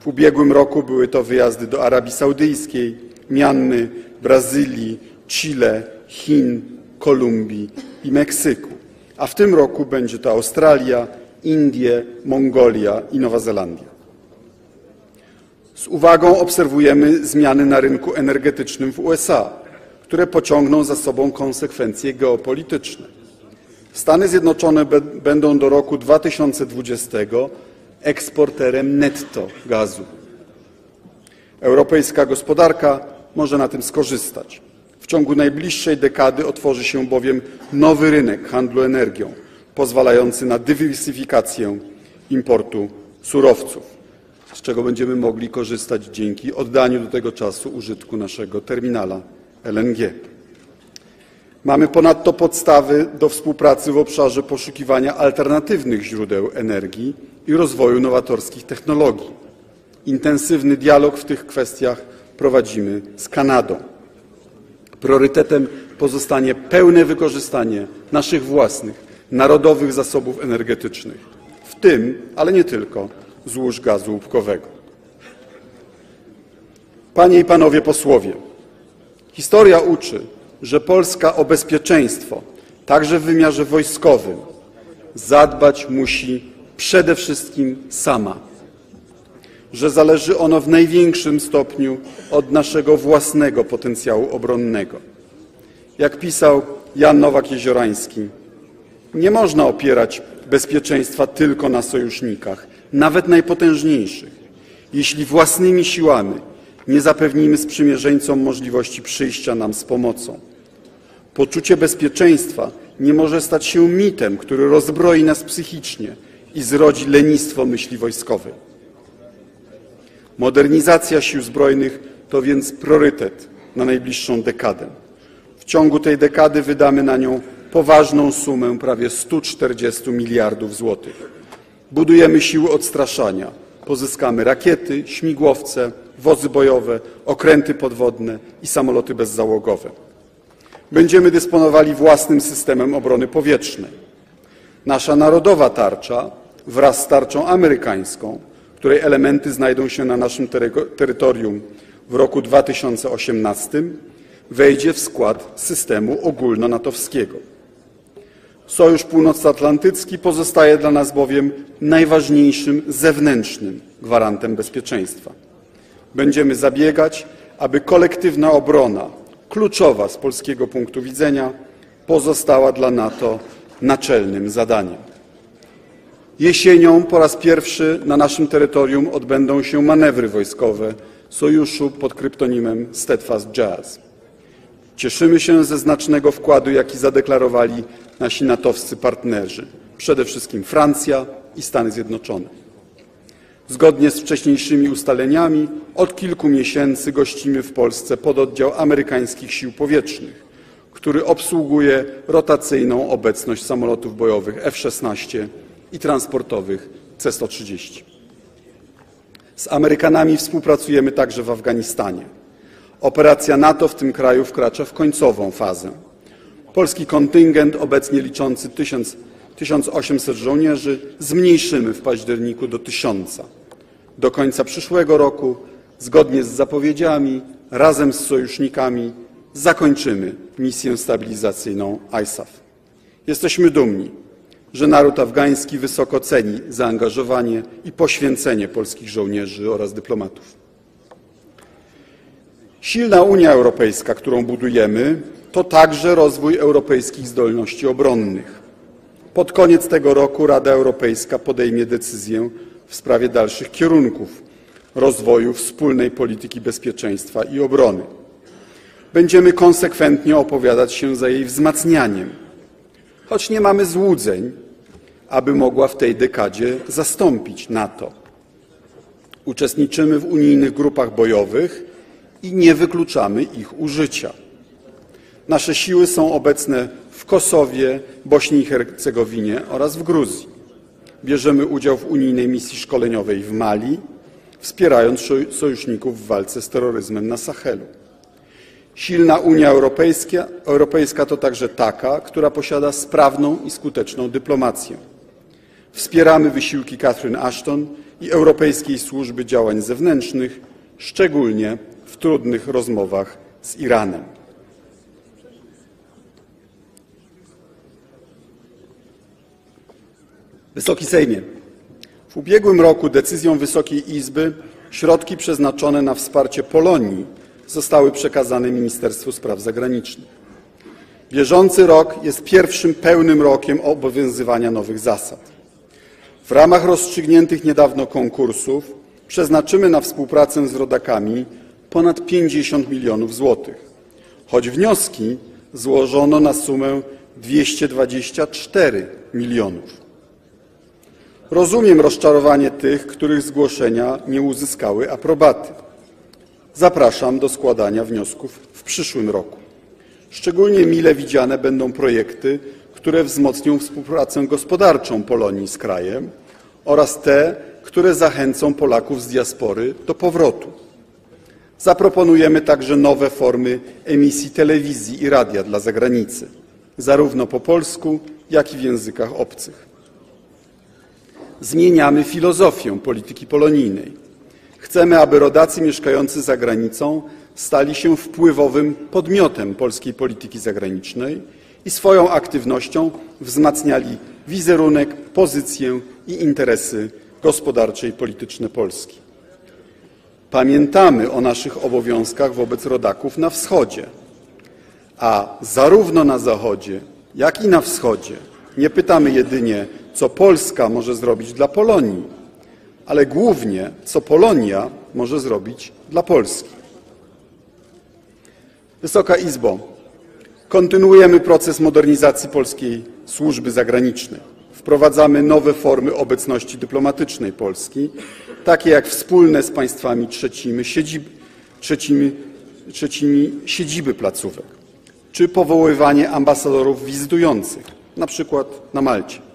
W ubiegłym roku były to wyjazdy do Arabii Saudyjskiej, Mianmy, Brazylii, Chile, Chin, Kolumbii i Meksyku. A w tym roku będzie to Australia, Indie, Mongolia i Nowa Zelandia. Z uwagą obserwujemy zmiany na rynku energetycznym w USA, które pociągną za sobą konsekwencje geopolityczne. Stany Zjednoczone będą do roku 2020 eksporterem netto gazu. Europejska gospodarka może na tym skorzystać. W ciągu najbliższej dekady otworzy się bowiem nowy rynek handlu energią, pozwalający na dywersyfikację importu surowców, z czego będziemy mogli korzystać dzięki oddaniu do tego czasu użytku naszego terminala LNG. Mamy ponadto podstawy do współpracy w obszarze poszukiwania alternatywnych źródeł energii i rozwoju nowatorskich technologii. Intensywny dialog w tych kwestiach prowadzimy z Kanadą. Priorytetem pozostanie pełne wykorzystanie naszych własnych, narodowych zasobów energetycznych, w tym, ale nie tylko, złóż gazu łupkowego. Panie i Panowie posłowie, historia uczy, że Polska o bezpieczeństwo, także w wymiarze wojskowym, zadbać musi przede wszystkim sama, że zależy ono w największym stopniu od naszego własnego potencjału obronnego. Jak pisał Jan Nowak-Jeziorański, nie można opierać bezpieczeństwa tylko na sojusznikach, nawet najpotężniejszych, jeśli własnymi siłami nie zapewnimy sprzymierzeńcom możliwości przyjścia nam z pomocą. Poczucie bezpieczeństwa nie może stać się mitem, który rozbroi nas psychicznie i zrodzi lenistwo myśli wojskowej. Modernizacja sił zbrojnych to więc priorytet na najbliższą dekadę. W ciągu tej dekady wydamy na nią poważną sumę prawie 140 miliardów złotych. Budujemy siły odstraszania, pozyskamy rakiety, śmigłowce, wozy bojowe, okręty podwodne i samoloty bezzałogowe. Będziemy dysponowali własnym systemem obrony powietrznej. Nasza narodowa tarcza wraz z tarczą amerykańską, której elementy znajdą się na naszym terytorium w roku 2018, wejdzie w skład systemu ogólnonatowskiego. Sojusz Północnoatlantycki pozostaje dla nas bowiem najważniejszym zewnętrznym gwarantem bezpieczeństwa. Będziemy zabiegać, aby kolektywna obrona, kluczowa z polskiego punktu widzenia, pozostała dla NATO naczelnym zadaniem. Jesienią po raz pierwszy na naszym terytorium odbędą się manewry wojskowe sojuszu pod kryptonimem Steadfast Jazz. Cieszymy się ze znacznego wkładu, jaki zadeklarowali nasi natowscy partnerzy, przede wszystkim Francja i Stany Zjednoczone. Zgodnie z wcześniejszymi ustaleniami od kilku miesięcy gościmy w Polsce pododdział amerykańskich sił powietrznych, który obsługuje rotacyjną obecność samolotów bojowych F-16 i transportowych C-130. Z Amerykanami współpracujemy także w Afganistanie. Operacja NATO w tym kraju wkracza w końcową fazę. Polski kontyngent, obecnie liczący 1000, 1800 żołnierzy, zmniejszymy w październiku do 1000. Do końca przyszłego roku, zgodnie z zapowiedziami, razem z sojusznikami zakończymy misję stabilizacyjną ISAF. Jesteśmy dumni, że naród afgański wysoko ceni zaangażowanie i poświęcenie polskich żołnierzy oraz dyplomatów. Silna Unia Europejska, którą budujemy, to także rozwój europejskich zdolności obronnych. Pod koniec tego roku Rada Europejska podejmie decyzję w sprawie dalszych kierunków rozwoju wspólnej polityki bezpieczeństwa i obrony. Będziemy konsekwentnie opowiadać się za jej wzmacnianiem, choć nie mamy złudzeń, aby mogła w tej dekadzie zastąpić NATO. Uczestniczymy w unijnych grupach bojowych i nie wykluczamy ich użycia. Nasze siły są obecne w Kosowie, Bośni i Hercegowinie oraz w Gruzji. Bierzemy udział w unijnej misji szkoleniowej w Mali, wspierając sojuszników w walce z terroryzmem na Sahelu. Silna Unia Europejska, Europejska to także taka, która posiada sprawną i skuteczną dyplomację. Wspieramy wysiłki Catherine Ashton i Europejskiej Służby Działań Zewnętrznych, szczególnie w trudnych rozmowach z Iranem. Wysoki Sejmie, w ubiegłym roku decyzją Wysokiej Izby środki przeznaczone na wsparcie Polonii zostały przekazane Ministerstwu Spraw Zagranicznych. Bieżący rok jest pierwszym pełnym rokiem obowiązywania nowych zasad. W ramach rozstrzygniętych niedawno konkursów przeznaczymy na współpracę z rodakami ponad 50 milionów złotych, choć wnioski złożono na sumę 224 milionów. Rozumiem rozczarowanie tych, których zgłoszenia nie uzyskały aprobaty. Zapraszam do składania wniosków w przyszłym roku. Szczególnie mile widziane będą projekty, które wzmocnią współpracę gospodarczą Polonii z krajem oraz te, które zachęcą Polaków z diaspory do powrotu. Zaproponujemy także nowe formy emisji telewizji i radia dla zagranicy, zarówno po polsku, jak i w językach obcych. Zmieniamy filozofię polityki polonijnej. Chcemy, aby rodacy mieszkający za granicą stali się wpływowym podmiotem polskiej polityki zagranicznej i swoją aktywnością wzmacniali wizerunek, pozycję i interesy gospodarcze i polityczne Polski. Pamiętamy o naszych obowiązkach wobec rodaków na wschodzie, a zarówno na zachodzie, jak i na wschodzie nie pytamy jedynie, co Polska może zrobić dla Polonii, ale głównie, co Polonia może zrobić dla Polski. Wysoka Izbo, kontynuujemy proces modernizacji polskiej służby zagranicznej. Wprowadzamy nowe formy obecności dyplomatycznej Polski, takie jak wspólne z państwami trzecimi siedziby, trzecimi, trzecimi siedziby placówek, czy powoływanie ambasadorów wizytujących, na przykład na Malcie.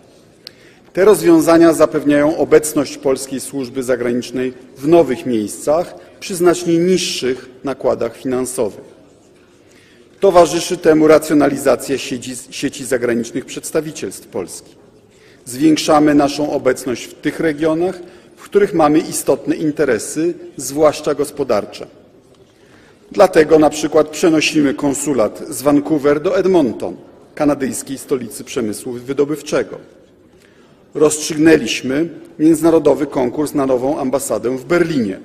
Te rozwiązania zapewniają obecność polskiej służby zagranicznej w nowych miejscach przy znacznie niższych nakładach finansowych. Towarzyszy temu racjonalizacja sieci, sieci zagranicznych przedstawicielstw Polski. Zwiększamy naszą obecność w tych regionach, w których mamy istotne interesy, zwłaszcza gospodarcze. Dlatego na przykład przenosimy konsulat z Vancouver do Edmonton, kanadyjskiej stolicy przemysłu wydobywczego. Rozstrzygnęliśmy międzynarodowy konkurs na nową ambasadę w Berlinie.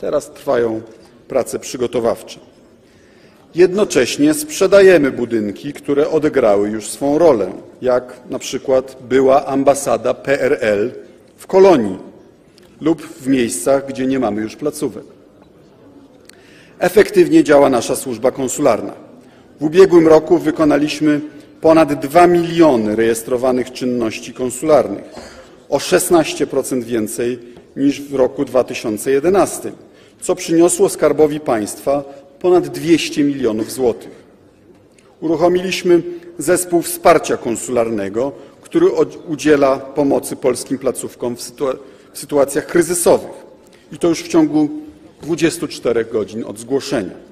Teraz trwają prace przygotowawcze. Jednocześnie sprzedajemy budynki, które odegrały już swą rolę, jak na przykład była ambasada PRL w Kolonii lub w miejscach, gdzie nie mamy już placówek. Efektywnie działa nasza służba konsularna. W ubiegłym roku wykonaliśmy ponad 2 miliony rejestrowanych czynności konsularnych, o 16% więcej niż w roku 2011, co przyniosło Skarbowi Państwa ponad 200 milionów złotych. Uruchomiliśmy zespół wsparcia konsularnego, który udziela pomocy polskim placówkom w, w sytuacjach kryzysowych i to już w ciągu 24 godzin od zgłoszenia.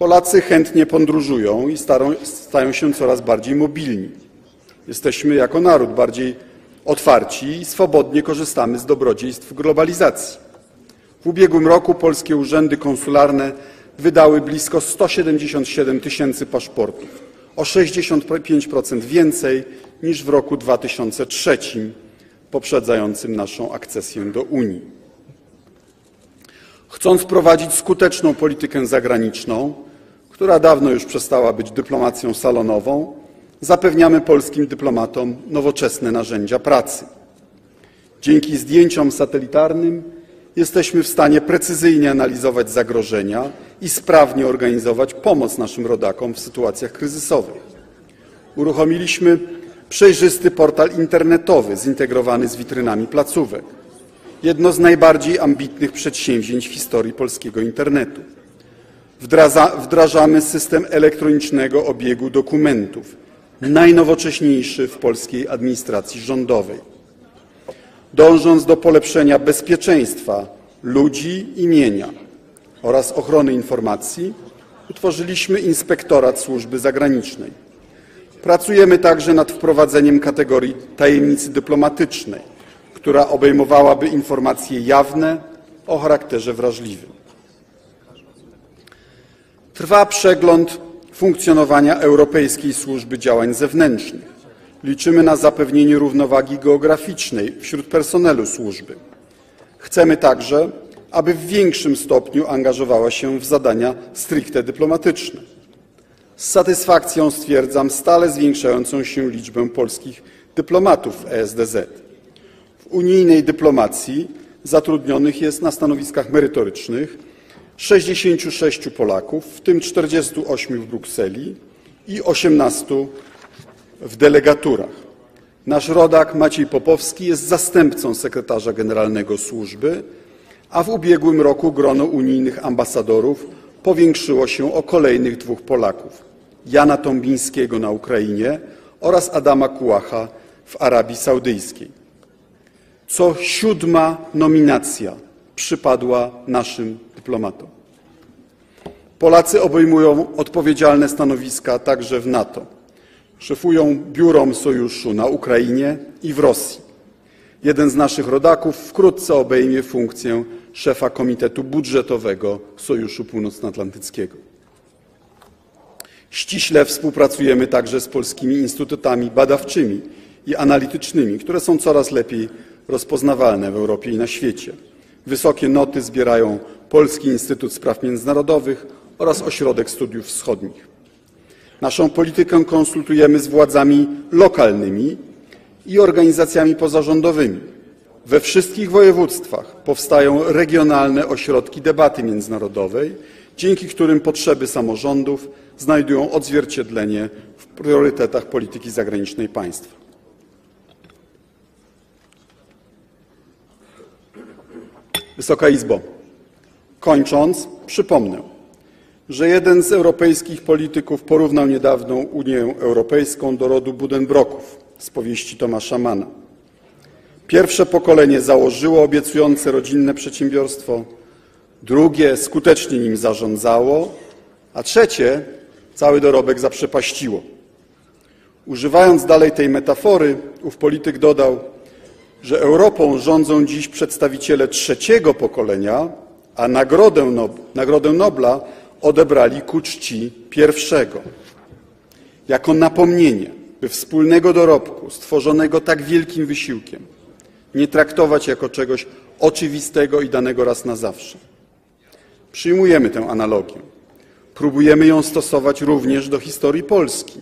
Polacy chętnie podróżują i stają się coraz bardziej mobilni. Jesteśmy jako naród bardziej otwarci i swobodnie korzystamy z dobrodziejstw globalizacji. W ubiegłym roku polskie urzędy konsularne wydały blisko 177 tysięcy paszportów, o 65% więcej niż w roku 2003, poprzedzającym naszą akcesję do Unii. Chcąc prowadzić skuteczną politykę zagraniczną, która dawno już przestała być dyplomacją salonową, zapewniamy polskim dyplomatom nowoczesne narzędzia pracy. Dzięki zdjęciom satelitarnym jesteśmy w stanie precyzyjnie analizować zagrożenia i sprawnie organizować pomoc naszym rodakom w sytuacjach kryzysowych. Uruchomiliśmy przejrzysty portal internetowy zintegrowany z witrynami placówek. Jedno z najbardziej ambitnych przedsięwzięć w historii polskiego internetu. Wdrażamy system elektronicznego obiegu dokumentów, najnowocześniejszy w polskiej administracji rządowej. Dążąc do polepszenia bezpieczeństwa ludzi i mienia oraz ochrony informacji, utworzyliśmy Inspektorat Służby Zagranicznej. Pracujemy także nad wprowadzeniem kategorii tajemnicy dyplomatycznej, która obejmowałaby informacje jawne o charakterze wrażliwym. Trwa przegląd funkcjonowania Europejskiej Służby Działań Zewnętrznych. Liczymy na zapewnienie równowagi geograficznej wśród personelu służby. Chcemy także, aby w większym stopniu angażowała się w zadania stricte dyplomatyczne. Z satysfakcją stwierdzam stale zwiększającą się liczbę polskich dyplomatów w ESDZ. W unijnej dyplomacji zatrudnionych jest na stanowiskach merytorycznych 66 Polaków, w tym 48 w Brukseli i 18 w delegaturach. Nasz rodak Maciej Popowski jest zastępcą sekretarza generalnego służby, a w ubiegłym roku grono unijnych ambasadorów powiększyło się o kolejnych dwóch Polaków: Jana Tombińskiego na Ukrainie oraz Adama Kułacha w Arabii Saudyjskiej. Co siódma nominacja przypadła naszym dyplomatom. Polacy obejmują odpowiedzialne stanowiska także w NATO. Szefują biurom sojuszu na Ukrainie i w Rosji. Jeden z naszych rodaków wkrótce obejmie funkcję szefa Komitetu Budżetowego Sojuszu Północnoatlantyckiego. Ściśle współpracujemy także z polskimi instytutami badawczymi i analitycznymi, które są coraz lepiej rozpoznawalne w Europie i na świecie. Wysokie noty zbierają Polski Instytut Spraw Międzynarodowych oraz Ośrodek Studiów Wschodnich. Naszą politykę konsultujemy z władzami lokalnymi i organizacjami pozarządowymi. We wszystkich województwach powstają regionalne ośrodki debaty międzynarodowej, dzięki którym potrzeby samorządów znajdują odzwierciedlenie w priorytetach polityki zagranicznej państwa. Wysoka Izbo, kończąc, przypomnę, że jeden z europejskich polityków porównał niedawno Unię Europejską do rodu Budenbroków z powieści Tomasza Mana. Pierwsze pokolenie założyło obiecujące rodzinne przedsiębiorstwo, drugie skutecznie nim zarządzało, a trzecie cały dorobek zaprzepaściło. Używając dalej tej metafory, ów polityk dodał, że Europą rządzą dziś przedstawiciele trzeciego pokolenia, a Nagrodę, Nob Nagrodę Nobla odebrali ku czci pierwszego. Jako napomnienie, by wspólnego dorobku, stworzonego tak wielkim wysiłkiem, nie traktować jako czegoś oczywistego i danego raz na zawsze. Przyjmujemy tę analogię. Próbujemy ją stosować również do historii Polski.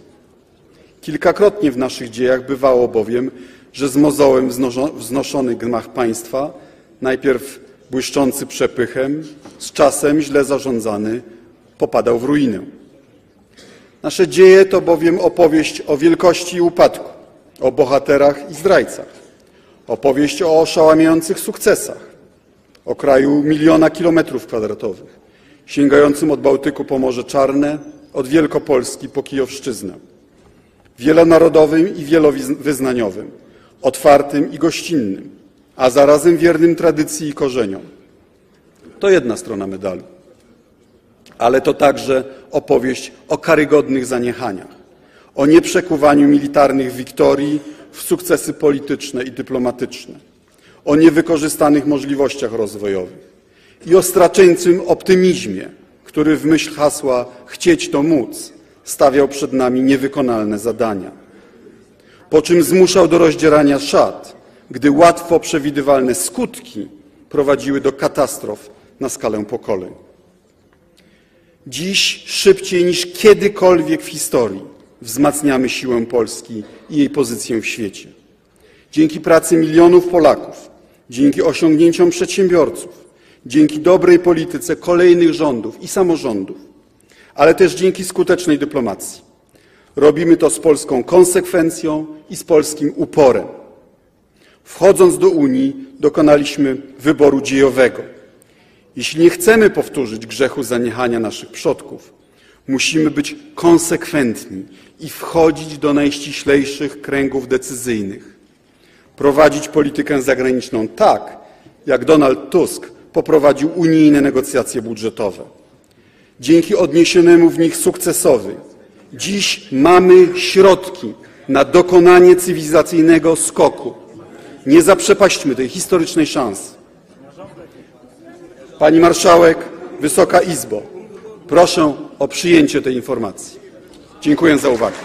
Kilkakrotnie w naszych dziejach bywało bowiem, że z mozołem wznoszony gmach państwa, najpierw błyszczący przepychem, z czasem źle zarządzany, popadał w ruinę. Nasze dzieje to bowiem opowieść o wielkości i upadku, o bohaterach i zdrajcach, opowieść o oszałamiających sukcesach, o kraju miliona kilometrów kwadratowych, sięgającym od Bałtyku po Morze Czarne, od Wielkopolski po Kijowszczyznę, wielonarodowym i wielowyznaniowym, otwartym i gościnnym, a zarazem wiernym tradycji i korzeniom. To jedna strona medalu. Ale to także opowieść o karygodnych zaniechaniach, o nieprzekuwaniu militarnych wiktorii w sukcesy polityczne i dyplomatyczne, o niewykorzystanych możliwościach rozwojowych i o straceńczym optymizmie, który w myśl hasła chcieć to móc stawiał przed nami niewykonalne zadania. Po czym zmuszał do rozdzierania szat, gdy łatwo przewidywalne skutki prowadziły do katastrof na skalę pokoleń. Dziś szybciej niż kiedykolwiek w historii wzmacniamy siłę Polski i jej pozycję w świecie. Dzięki pracy milionów Polaków, dzięki osiągnięciom przedsiębiorców, dzięki dobrej polityce kolejnych rządów i samorządów, ale też dzięki skutecznej dyplomacji. Robimy to z polską konsekwencją i z polskim uporem. Wchodząc do Unii, dokonaliśmy wyboru dziejowego. Jeśli nie chcemy powtórzyć grzechu zaniechania naszych przodków, musimy być konsekwentni i wchodzić do najściślejszych kręgów decyzyjnych. Prowadzić politykę zagraniczną tak, jak Donald Tusk poprowadził unijne negocjacje budżetowe. Dzięki odniesionemu w nich sukcesowi dziś mamy środki na dokonanie cywilizacyjnego skoku. Nie zaprzepaśćmy tej historycznej szansy. Pani Marszałek, Wysoka Izbo, proszę o przyjęcie tej informacji. Dziękuję za uwagę.